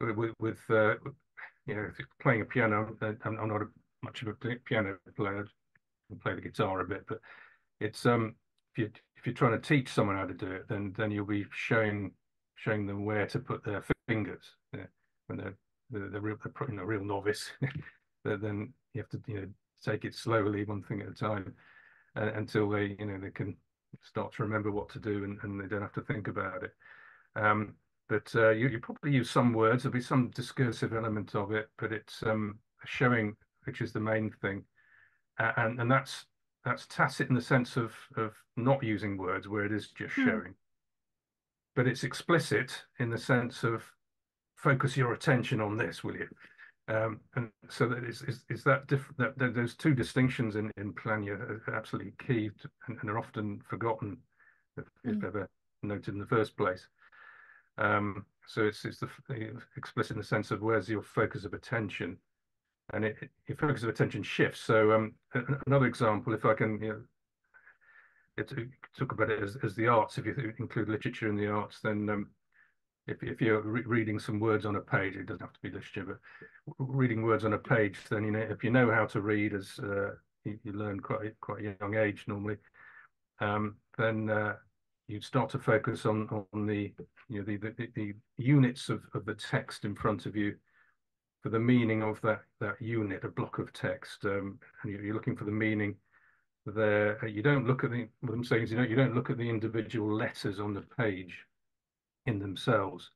with, with uh, you know playing a piano. I'm, I'm not a, much of a piano player. I play the guitar a bit, but it's um if you if you're trying to teach someone how to do it, then then you'll be showing showing them where to put their fingers. When they're the the real the, you know, real novice, then you have to you know take it slowly, one thing at a time, uh, until they you know they can start to remember what to do and, and they don't have to think about it. Um, but uh, you, you probably use some words. There'll be some discursive element of it, but it's um, showing, which is the main thing, uh, and and that's that's tacit in the sense of of not using words where it is just hmm. showing, but it's explicit in the sense of focus your attention on this, will you? Um, and so that is, is, is that different? That, that, those two distinctions in in Polanyi are absolutely key to, and, and, are often forgotten, if, mm. if ever noted in the first place. Um, so it's it's the, explicit in the sense of where's your focus of attention, and it, it, your focus of attention shifts. So um, another example, if I can, you know, it, talk about it as, as the arts. If you include literature in the arts, then um, if if you're re reading some words on a page, it doesn't have to be literature, but reading words on a page, then you know if you know how to read as uh, you, you, learn quite quite a young age normally, um, then uh, you start to focus on on the you know the the, the units of, of the text in front of you for the meaning of that that unit a block of text. Um, and you're looking for the meaning there. You don't look at the what i'm saying is you know you don't look at the individual letters on the page in themselves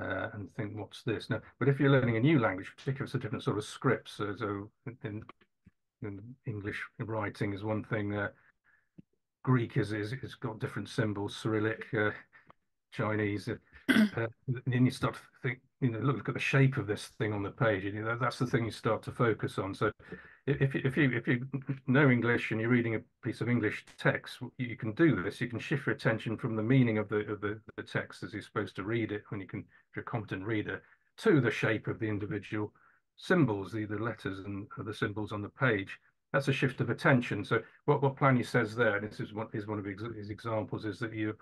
uh, and think what's this? Now but if you're learning a new language particularly it's a different sort of script so, so in, in english writing is one thing uh, Greek is, is it's got different symbols, Cyrillic, uh, Chinese. Uh, uh, and then you start to think, you know, look, look at the shape of this thing on the page. You know, that's the thing you start to focus on. So, if you, if you if you know English and you're reading a piece of English text, you can do this. You can shift your attention from the meaning of the of the, the text as you're supposed to read it when you can, if you're a competent reader, to the shape of the individual symbols, the, the letters and the symbols on the page that's a shift of attention. So what, what Polanyi says there, and this is one, is one of his examples, is that your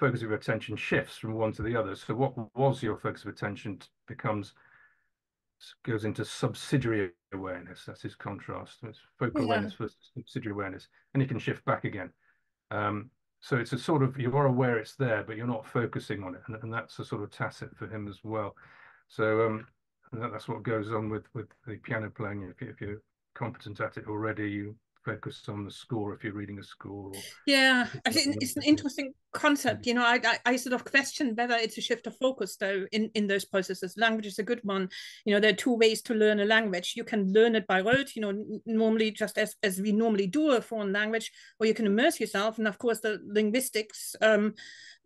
focus of attention shifts from one to the other. So what was your focus of attention becomes goes into subsidiary awareness. That's his contrast. It's focal yeah. awareness versus subsidiary awareness, and you can shift back again. Um, so it's a sort of you are aware it's there, but you're not focusing on it, and, and that's a sort of tacit for him as well. So um, that's what goes on with with the piano playing. If you, if you competent at it already, you focus on the score if you're reading a score. yeah, I think it's an interesting concept. You know, I, I, I sort of question whether it's a shift of focus though in in those processes. Language is a good one. You know, there are two ways to learn a language. You can learn it by rote. You know, normally just as as we normally do a foreign language, or you can immerse yourself. And of course, the linguistics. Um,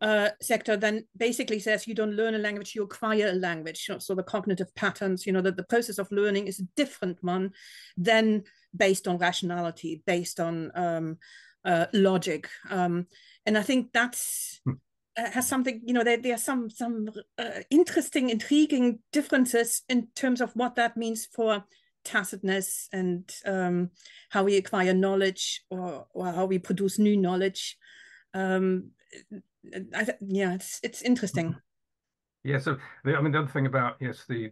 uh, sector then basically says you don't learn a language, you acquire a language. So the cognitive patterns, you know, that the process of learning is a different one than based on rationality, based on um, uh, logic. Um, and I think that's hmm. uh, has something, you know, there, there are some some uh, interesting, intriguing differences in terms of what that means for tacitness and um, how we acquire knowledge or, or how we produce new knowledge. Um, I yeah, it's it's interesting. Yeah. So the, I mean, the other thing about yes, the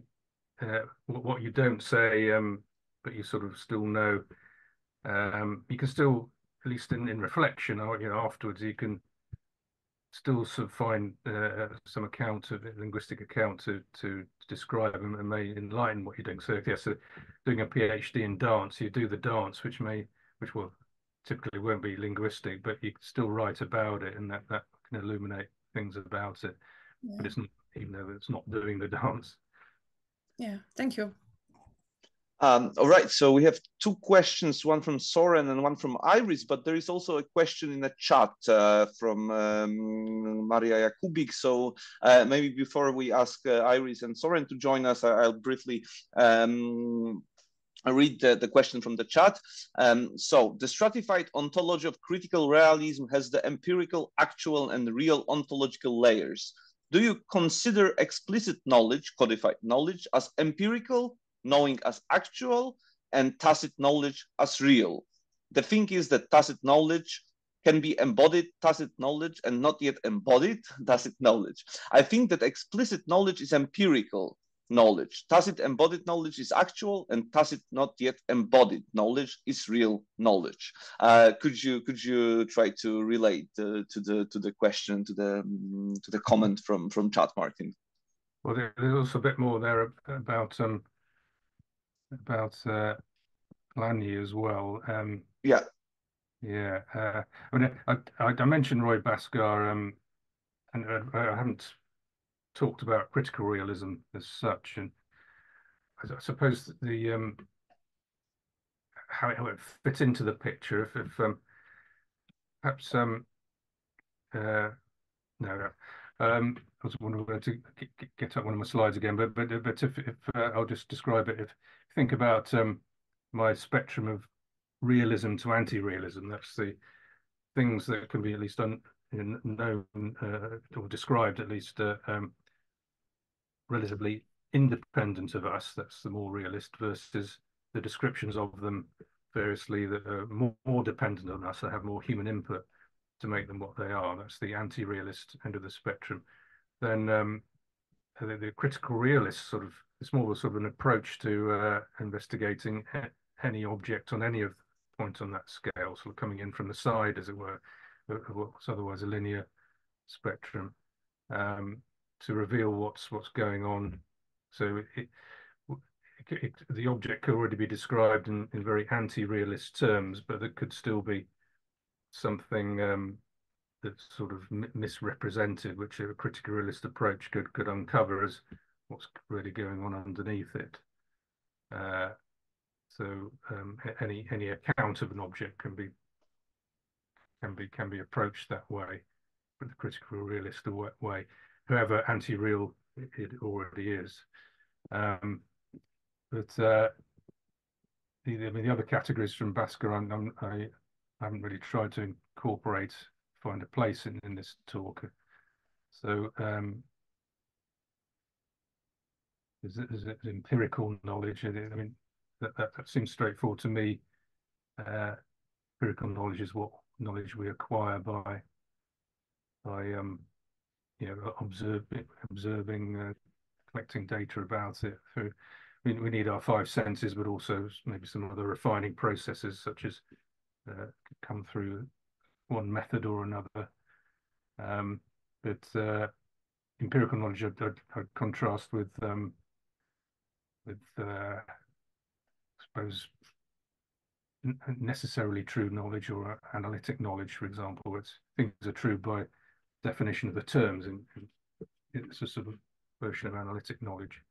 uh, what you don't say, um, but you sort of still know. Um, you can still, at least in, in reflection, or you know, afterwards, you can still sort of find uh, some account of linguistic account to to describe and, and, may enlighten what you're doing. So if you're so doing a PhD in dance, you do the dance, which may which will typically won't be linguistic, but you still write about it, and that that can illuminate things about it. Yeah. But it's not even though it's not doing the dance. Yeah, thank you. Um, all right, so we have two questions, one from Soren and one from Iris, but there is also a question in the chat uh, from um, Maria Jakubik. So uh, maybe before we ask uh, Iris and Soren to join us, I'll briefly um, read the, the, question from the chat. Um, so the stratified ontology of critical realism has the empirical, actual, and real ontological layers. Do you consider explicit knowledge, codified knowledge, as empirical, knowing as actual, and tacit knowledge as real? The thing is that tacit knowledge can be embodied tacit knowledge and not yet embodied tacit knowledge. I think that explicit knowledge is empirical knowledge. Tacit embodied knowledge is actual, and tacit not yet embodied knowledge is real knowledge. Uh, could you could you try to relate uh, to the to the question to the um, to the comment from from chat, Martin? Well, there's also a bit more there about um about uh, Polanyi as well. Um, yeah. Yeah, uh, I mean, I, I, I mentioned Roy Bhaskar, um, and I, I haven't talked about critical realism as such, and I suppose the um, how it, how it fits into the picture. If, if um, perhaps um, uh, no, um, I was wondering to get, get up one of my slides again, but but but if, if uh, I'll just describe it. If think about um, my spectrum of realism to anti-realism, that's the things that can be at least un, known uh, or described at least uh, um, relatively independent of us. That's the more realist versus the descriptions of them variously that are more, more dependent on us, that have more human input to make them what they are. That's the anti-realist end of the spectrum. Then um, the, the, critical realist sort of it's more of a sort of an approach to uh, investigating any object on any of point on that scale, sort of coming in from the side, as it were, of what's otherwise a linear spectrum. Um, to reveal what's what's going on. So it, it, it, the object could already be described in, in very anti-realist terms, but it could still be something um, that's sort of misrepresented, which a critical realist approach could could uncover as what's really going on underneath it. Uh, so um, any any account of an object can be can be can be approached that way, but the critical realist way whoever anti-real it already is. Um, but uh, the, I mean, the other categories from Bhaskar, I'm, I haven't really tried to incorporate, find a place in, in this talk. So um, is empirical knowledge? I mean, that, that, that seems straightforward to me. Uh, empirical knowledge is what knowledge we acquire by by um, you know, observe, observing, uh, collecting data about it. Through, we, we need our five senses, but also maybe some other refining processes, such as uh, come through one method or another. Um, but uh, empirical knowledge, I'd, I'd, I'd contrast with um, with uh, I suppose necessarily true knowledge or analytic knowledge, for example, it's things are true by definition of the terms and it's a sort of version of analytic knowledge.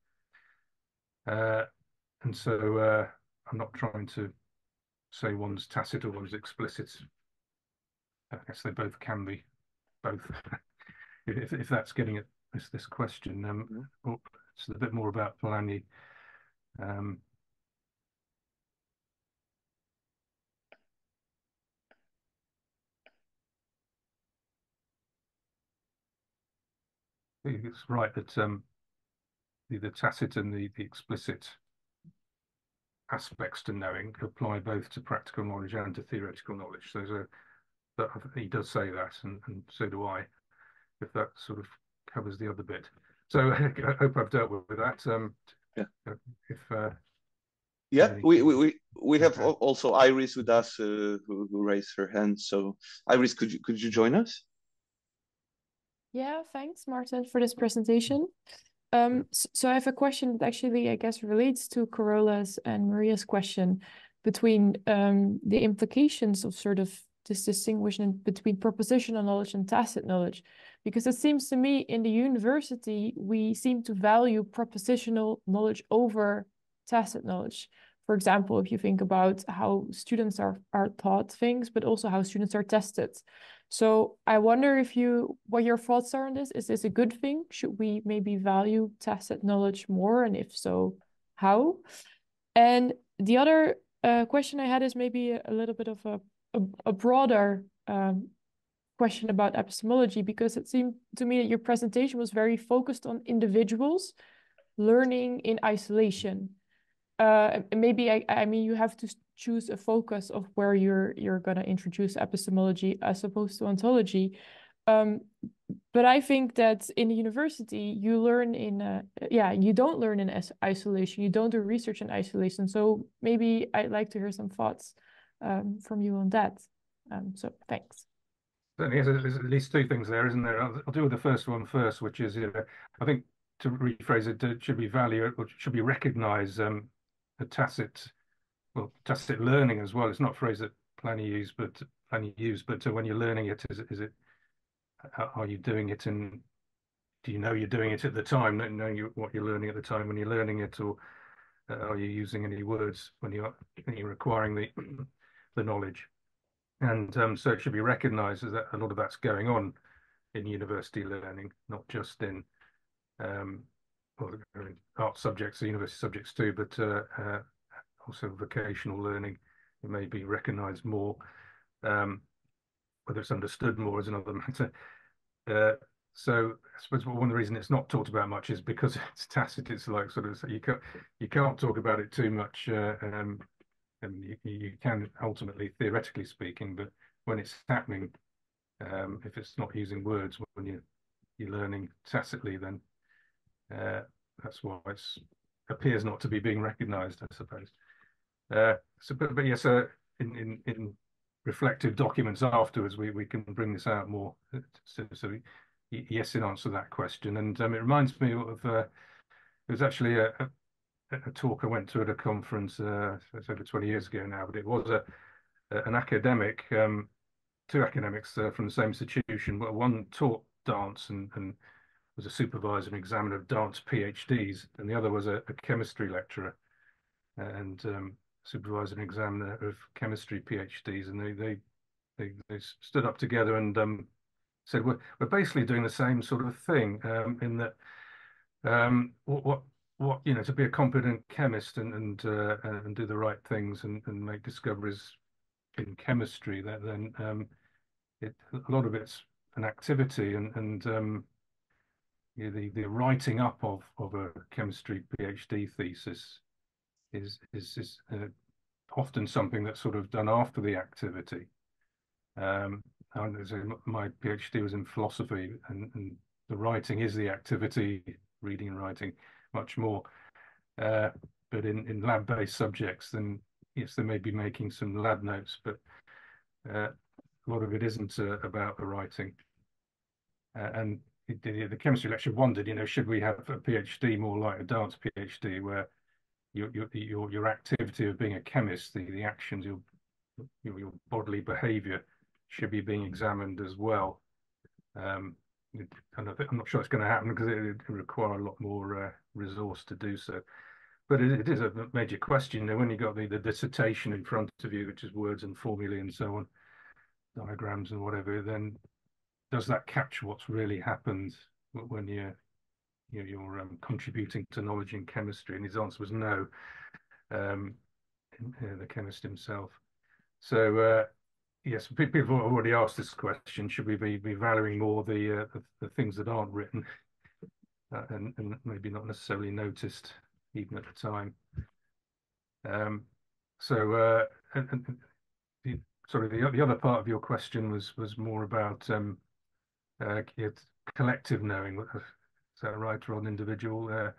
Uh, and so uh, I'm not trying to say one's tacit or one's explicit. I guess they both can be both. if, if that's getting at this, this question, um, mm-hmm. it's a bit more about Polanyi. Um, it's right that um, the, the tacit and the, the explicit aspects to knowing apply both to practical knowledge and to theoretical knowledge. So, that he does say that, and, and so do I, if that sort of covers the other bit. So I hope I've dealt with, with that. Um, yeah. If uh, yeah, we, we we we have okay. also Iris with us uh, who who raised her hand. So Iris, could you could you join us? Yeah, thanks, Martin, for this presentation. Um, so I have a question that actually, I guess, relates to Carola's and Maria's question between um, the implications of sort of this distinguishing between propositional knowledge and tacit knowledge. Because it seems to me in the university, we seem to value propositional knowledge over tacit knowledge. For example, if you think about how students are, are taught things, but also how students are tested. So I wonder if you, what your thoughts are on this. Is this a good thing? Should we maybe value tacit knowledge more? And if so, how? And the other uh, question I had is maybe a, a little bit of a, a, a broader um, question about epistemology, because it seemed to me that your presentation was very focused on individuals learning in isolation. Uh, maybe I, I mean you have to choose a focus of where you're you're gonna introduce epistemology as opposed to ontology. Um, but I think that in the university you learn in uh, yeah you don't learn in isolation. You don't do research in isolation. So maybe I'd like to hear some thoughts um, from you on that. Um, so thanks. Certainly, there's at least two things there, isn't there? I'll, I'll do with the first one first, which is, you know, I think to rephrase it, should be value or should be recognise um, a tacit, well, tacit learning as well. It's not a phrase that Polanyi use, but Polanyi use, but uh, when you're learning it, is it, is it, are you doing it and do you know you're doing it at the time, knowing you, what you're learning at the time when you're learning it, or uh, are you using any words when you're, when you're acquiring the the knowledge? And um, so it should be recognised that a lot of that's going on in university learning, not just in um, well, art subjects, university subjects too, but uh, uh, also vocational learning. It may be recognised more. Um, whether it's understood more is another matter. Uh, so I suppose one of the reasons it's not talked about much is because it's tacit. It's like sort of you can't you can't talk about it too much, uh, um, and you, you, can ultimately, theoretically speaking, but when it's happening, um, if it's not using words when you you're learning tacitly, then uh, that's why it appears not to be being recognised, I suppose. Uh, so, but, but yes, uh, in, in, in reflective documents afterwards, we, we can bring this out more. So, so yes, in answer to that question. And um, it reminds me of, uh, it was actually a, a, talk I went to at a conference, uh, it's over 20 years ago now, but it was a, an academic, um, two academics uh, from the same institution, one taught dance and, and was a supervisor and examiner of dance PhDs, and the other was a, a chemistry lecturer and um, supervisor and examiner of chemistry PhDs. And they they they, they stood up together and um, said, "We're we're basically doing the same sort of thing um, in that um, what, what what you know to be a competent chemist and and uh, and do the right things and, and make discoveries in chemistry that then um, it a lot of it's an activity and and um, the the writing up of of a chemistry PhD thesis is is is uh, often something that's sort of done after the activity. Um, and my PhD was in philosophy, and, and, the writing is the activity, reading and writing, much more. Uh, but in in lab-based subjects, then yes, they may be making some lab notes, but uh, a lot of it isn't uh, about the writing. Uh, and the, the chemistry lecture wondered, you know, should we have a PhD more like a dance PhD, where your your your, your activity of being a chemist, the, the actions, your, your, bodily behaviour should be being examined as well. Um, and I am not sure it's going to happen because it, it require a lot more uh, resource to do so. But it, it is a major question. When you've got the, the dissertation in front of you, which is words and formulae and so on, diagrams and whatever, then does that capture what's really happened when you're you know, you're um, contributing to knowledge in chemistry? And his answer was no. Um, uh, the chemist himself. So uh, yes, people have already asked this question: Should we be, be valuing more the, uh, the, the things that aren't written uh, and, and maybe not necessarily noticed even at the time? Um, so, uh, and, and the, sorry, the, the other part of your question was was more about um, uh, collective knowing. Is that right, or on individual? Uh,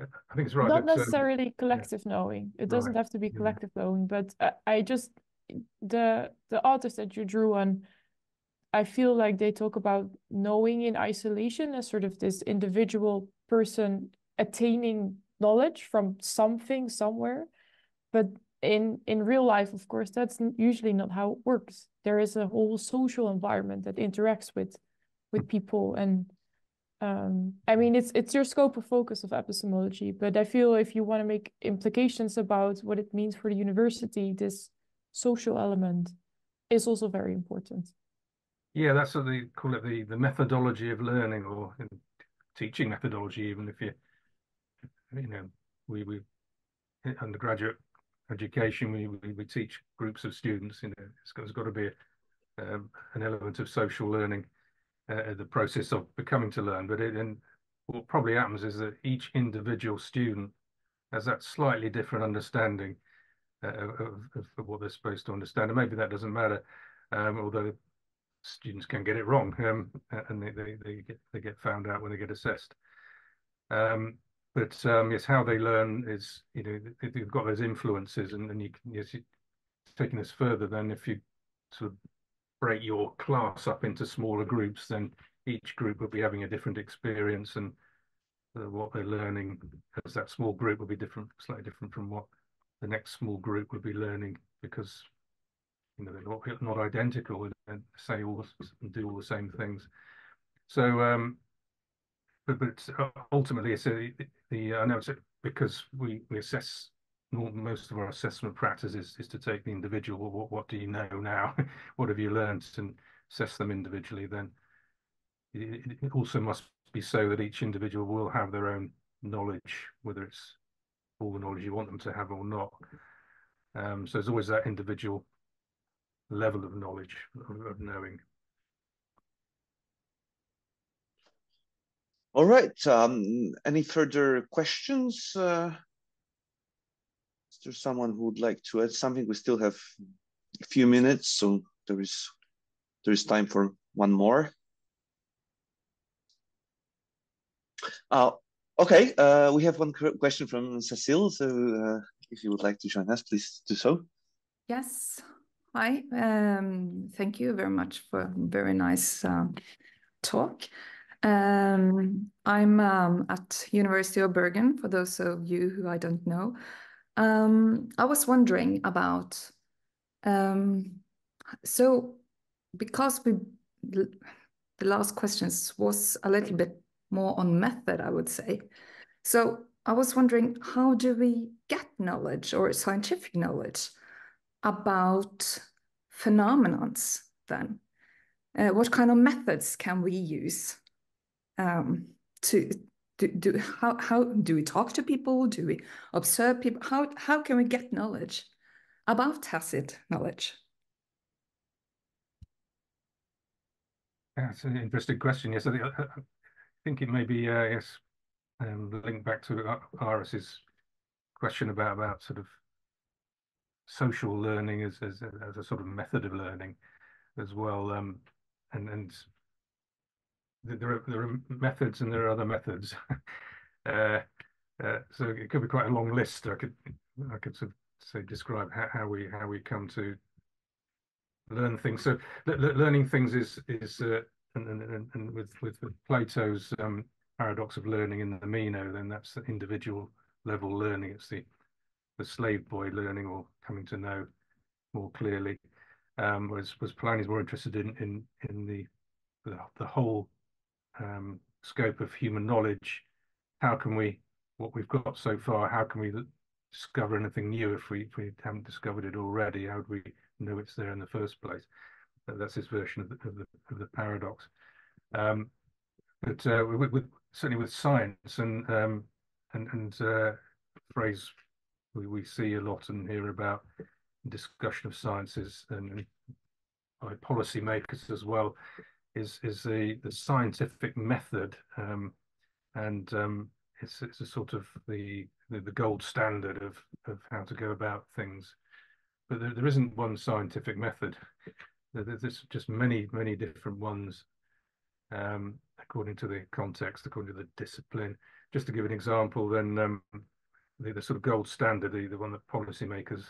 I think it's right. Not that, necessarily um, collective yeah. knowing. It doesn't right. have to be collective yeah. knowing, but uh, I just the the authors that you drew on I feel like they talk about knowing in isolation as sort of this individual person attaining knowledge from something somewhere. But in in real life, of course, that's usually not how it works. There is a whole social environment that interacts with with people and um, I mean, it's it's your scope of focus of epistemology, but I feel if you want to make implications about what it means for the university, this social element is also very important. Yeah, that's what they call it the the methodology of learning or teaching methodology. Even if you you know we we undergraduate education we we, we teach groups of students. You know, it's got, it's got to be a, um, an element of social learning, uh, the process of becoming to learn. But it, and what probably happens is that each individual student has that slightly different understanding uh, of, of, what they're supposed to understand, and maybe that doesn't matter. Um, although students can get it wrong um, and they, they, they, get they get found out when they get assessed. Um, but um, yes, how they learn is you know they've got those influences, and, and you can yes, taking this further. Then if you sort of break your class up into smaller groups, then each group will be having a different experience, and uh, what they're learning as that small group will be different, slightly different from what the next small group will be learning because you know, they're not, not identical say all and do all the same things. So, um, but, but uh, ultimately, it's a, the I know it's a, because we we assess most of our assessment practice is, is to take the individual. What what do you know now? what have you learned and assess them individually? Then it, it also must be so that each individual will have their own knowledge, whether it's all the knowledge you want them to have or not. Um, so there's always that individual level of knowledge, of, of knowing. All right. Um, any further questions? Uh, is there someone who would like to add something? We still have a few minutes, so there is there is time for one more. Uh, okay, uh, we have one question from Cecile. So uh, if you would like to join us, please do so. Yes. Hi, um, thank you very much for a very nice uh, talk. Um, I'm um, at University of Bergen, for those of you who I don't know. Um, I was wondering about, um, so because we, the last questions was a little bit more on method, I would say. So I was wondering, how do we get knowledge or scientific knowledge? About phenomenons then? Uh, what kind of methods can we use um, to do, do how how do we talk to people? Do we observe people? How how can we get knowledge about tacit knowledge? That's an interesting question. Yes, I think, I think it may be uh, yes, um, linked back to Iris's question about about sort of social learning as, as, as a sort of method of learning as well. Um, and and there are there are methods and there are other methods. uh, uh, so it could be quite a long list. I could I could sort of say describe how, how we how we come to learn things. So learning things is is uh, and, and, and with with Plato's um, paradox of learning in the Meno, then that's the individual level learning. It's the the slave boy learning or coming to know more clearly. Um, was was Polanyi's more interested in in in the the, the whole um, scope of human knowledge. How can we what we've got so far? How can we discover anything new if we if we haven't discovered it already? How do we know it's there in the first place? That's his version of the of the, of the paradox. Um, but uh, with, with, certainly with science and um, and and uh, phrase we, we see a lot and hear about discussion of sciences and by policymakers as well is is the the scientific method um, and um, it's it's a sort of the the, the gold standard of of how to go about things, but there, there isn't one scientific method. There's just many many different ones, um, according to the context, according to the discipline. Just to give an example, then um, the, the sort of gold standard, the, the one that policymakers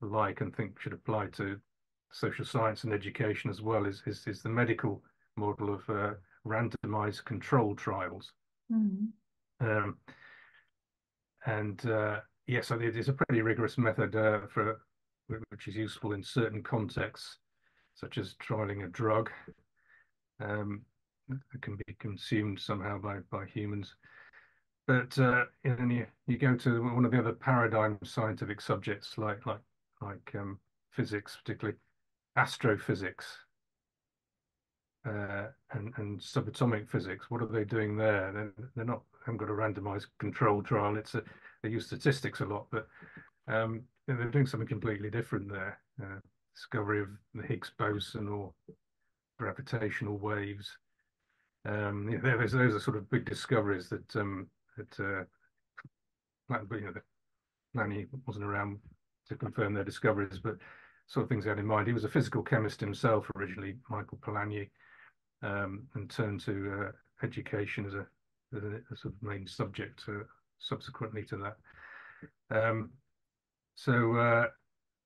like and think should apply to social science and education as well, is is, is the medical model of uh, randomized controlled trials. Mm. Um, and uh, yes, it is a pretty rigorous method uh, for which is useful in certain contexts, such as trialing a drug um, that can be consumed somehow by by humans. But uh, you, you go to one of the other paradigm scientific subjects, like like like um, physics, particularly astrophysics uh, and and subatomic physics. What are they doing there? They're, they're not haven't got a randomized control trial. It's a they use statistics a lot, but um, they're doing something completely different there. Uh, discovery of the Higgs boson or gravitational waves. Um, those those are sort of big discoveries that um, that uh, you know, Polanyi wasn't around to confirm their discoveries, but sort of things he had in mind. He was a physical chemist himself originally, Michael Polanyi, um, and turned to uh, education as a, as a, sort of main subject uh, subsequently to that. Um, so uh,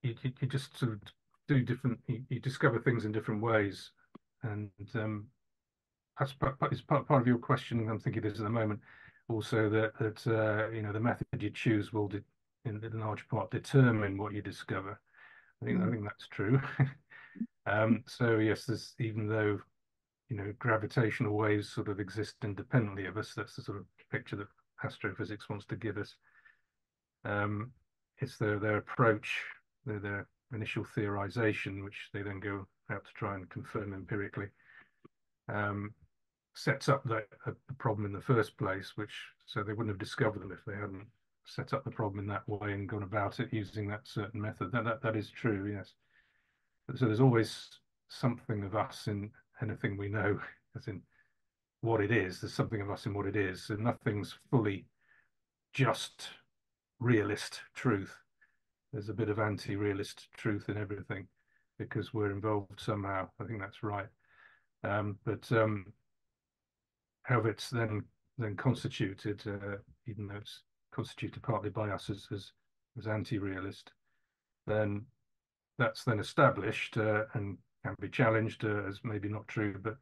you, you, just sort of do different, you, you discover things in different ways. And um, that's part, part, part of your question, I'm thinking this at the moment, also that, that uh, you know, the method you choose will, in, in large part, determine what you discover. I think, mm. I think that's true. um, so yes, there's, even though you know, gravitational waves sort of exist independently of us. That's the sort of picture that astrophysics wants to give us. Um, it's their their approach, their, their initial theorization, which they then go out to try and confirm empirically, um, sets up the, the problem in the first place, which so they wouldn't have discovered them if they hadn't set up the problem in that way and gone about it using that certain method. That that, that is true, yes. So there's always something of us in anything we know, as in what it is. There's something of us in what it is, and nothing's fully just realist truth. There's a bit of anti-realist truth in everything because we're involved somehow. I think that's right. Um, but um, how it's then then constituted, uh, even though it's constituted partly by us as as, as anti-realist, then that's then established uh, and can be challenged uh, as maybe not true, but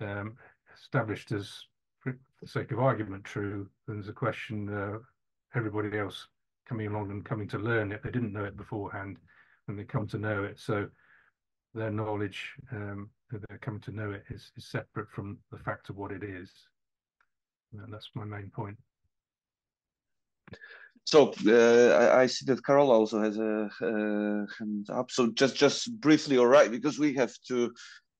um, established as, for the sake of argument, true. Then there's a question uh, everybody else coming along and coming to learn it. They didn't know it beforehand, and they come to know it. So their knowledge um, that they're coming to know it is, is separate from the fact of what it is. And that's my main point. So uh, I, I, see that Carol also has a, a hand up. So just just briefly, all right, because we have to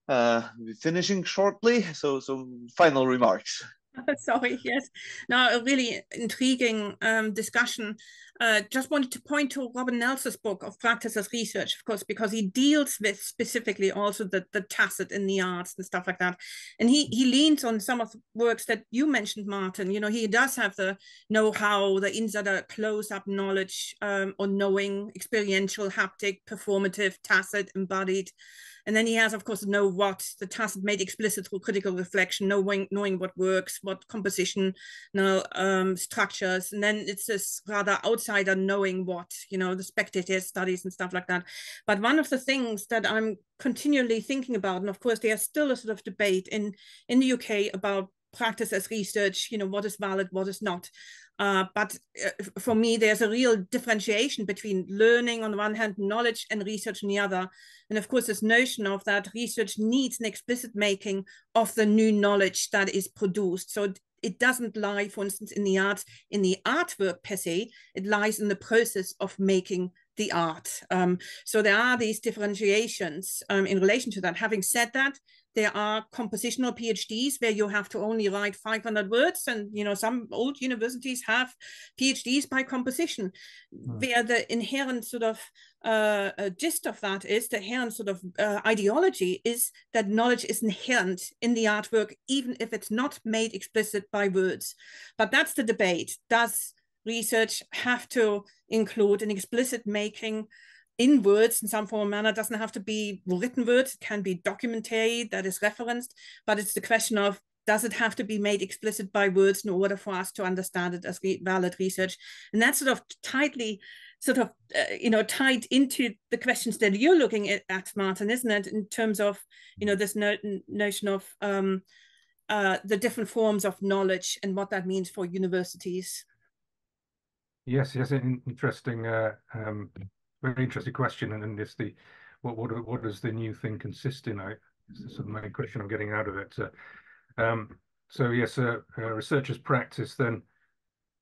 uh, be finishing shortly. So so final remarks. Sorry, yes. Now, a really intriguing um, discussion. Uh, just wanted to point to Robin Nelson's book of practice as research, of course, because he deals with specifically also the, the tacit in the arts and stuff like that. And he, he leans on some of the works that you mentioned, Martin. You know, he does have the know-how, the insider close-up knowledge um, on knowing, experiential, haptic, performative, tacit, embodied. And then he has, of course, know what the tacit made explicit through critical reflection, knowing knowing what works, what composition, you um, structures, and then it's this rather outsider knowing what, you know, the spectator studies and stuff like that. But one of the things that I'm continually thinking about, and of course, there's still a sort of debate in in the UK about practice as research, you know, what is valid, what is not. Uh, but uh, for me, there's a real differentiation between learning on the one hand, knowledge and research on the other. And of course, this notion of that research needs an explicit making of the new knowledge that is produced. So it doesn't lie, for instance, in the art, in the artwork per se, it lies in the process of making the art. Um, so there are these differentiations um, in relation to that. Having said that, there are compositional PhDs where you have to only write 500 words, and you know some old universities have PhDs by composition, mm. where the inherent sort of uh, uh, gist of that is the inherent sort of uh, ideology is that knowledge is inherent in the artwork, even if it's not made explicit by words. But that's the debate. Does research have to include an explicit making in words in some form or manner. It doesn't have to be written words. It can be documentary that is referenced, but it's the question of does it have to be made explicit by words in order for us to understand it as re valid research? And that's sort of tightly sort of uh, you know tied into the questions that you're looking at, at Martin, isn't it? In terms of you know this no notion of um, uh, the different forms of knowledge and what that means for universities. Yes, yes, interesting. Uh, um, very interesting question, and, this the what what what does the new thing consist in? I this the main question I'm getting out of it. Uh, um, so yes, uh, uh, researchers practice then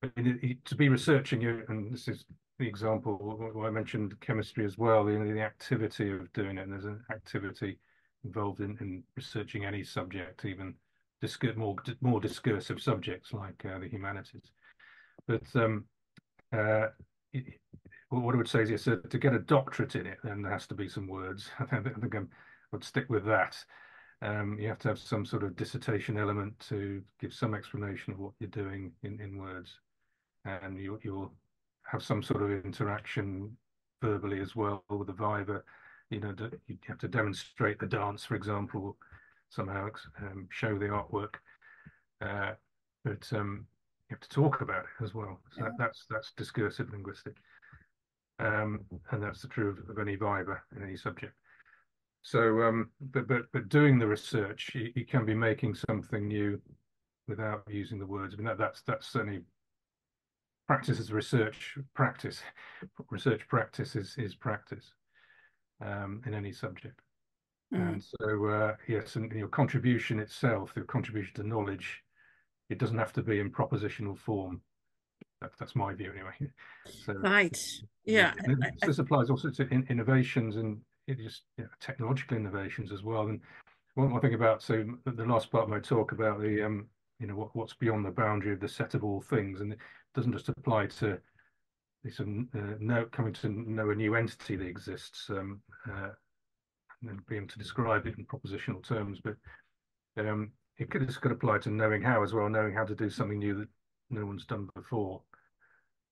to be researching you, and this is the example I mentioned chemistry as well. The, the activity of doing it, and there's an activity involved in, in researching any subject, even discur more more discursive subjects like uh, the humanities. But um, uh, what I would say is, yes, to get a doctorate in it, then there has to be some words. I think I would stick with that. Um, you have to have some sort of dissertation element to give some explanation of what you're doing in, in words. And you, you'll have some sort of interaction verbally as well with the viva. You know, you have to demonstrate the dance, for example, somehow um, show the artwork. Uh, but um, you have to talk about it as well. So yeah. that, that's that's discursive linguistic um, and that's the true of, of, any viva in any subject. So, um, but but but doing the research, you, you, can be making something new without using the words. I mean, that, that's that's certainly practice is research practice. Research practice is is practice um, in any subject. Mm. And so, uh, yes, and your contribution itself, your contribution to knowledge, it doesn't have to be in propositional form that, that's my view anyway. So, right. Yeah. this applies also to in, innovations and just you know, technological innovations as well. And one more thing about so the last part of my talk about the um you know what, what's beyond the boundary of the set of all things, and it doesn't just apply to this um, uh, know, coming to know a new entity that exists um, uh, and then being able to describe it in propositional terms, but um, it could, this could apply to knowing how as well, knowing how to do something new that no one's done before.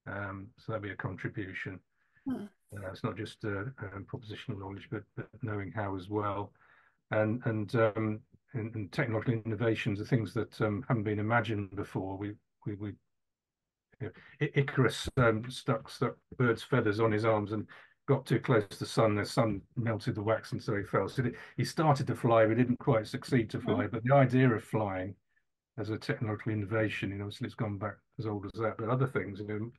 Um, so that'd be a contribution. Hmm. Uh, it's not just uh, um, propositional knowledge, but, but knowing how as well. And and, um, and, and technological innovations are things that um, haven't been imagined before. We we, we you know, Icarus um, stuck stuck bird's feathers on his arms and got too close to the sun. The sun melted the wax, and so he fell. So he started to fly, but didn't quite succeed to fly. Hmm. But the idea of flying as a technological innovation, you know, obviously it's gone back as old as that. But other things, you know,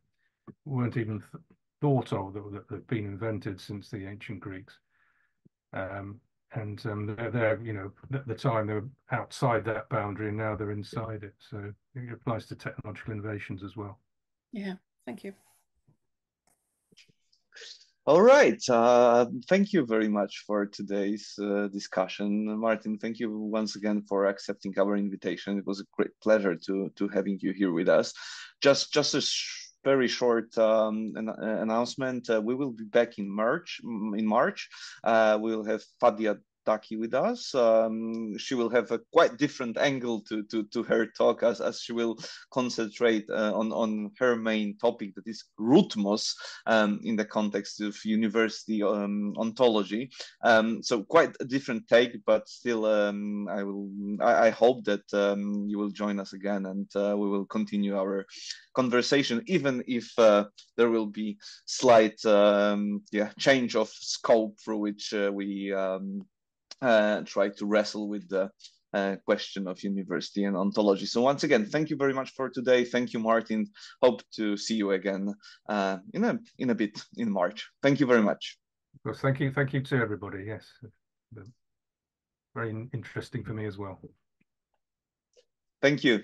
weren't even th thought of that, that have been invented since the ancient Greeks. Um, and um, they're, they're, you know, at the time they were outside that boundary and now they're inside it. So it applies to technological innovations as well. Yeah, thank you. All right. Uh, thank you very much for today's uh, discussion. Martin, thank you once again for accepting our invitation. It was a great pleasure to, to having you here with us. Just, just a very short um, an, uh, announcement. Uh, we will be back in March. In March, uh, we'll have Fadia Dakka with us. Um, she will have a quite different angle to, to, to her talk as, as she will concentrate uh, on, on her main topic that is rhythmos um, in the context of university um, ontology. Um, so quite a different take, but still um, I will I, I hope that um, you will join us again and uh, we will continue our conversation, even if uh, there will be slight yeah change of scope through which uh, we uh, try to wrestle with the uh, question of university and ontology. So once again, thank you very much for today. Thank you, Martin. Hope to see you again uh, in a in a bit in March. Thank you very much. Well, thank you, thank you to everybody. Yes, very interesting for me as well. Thank you.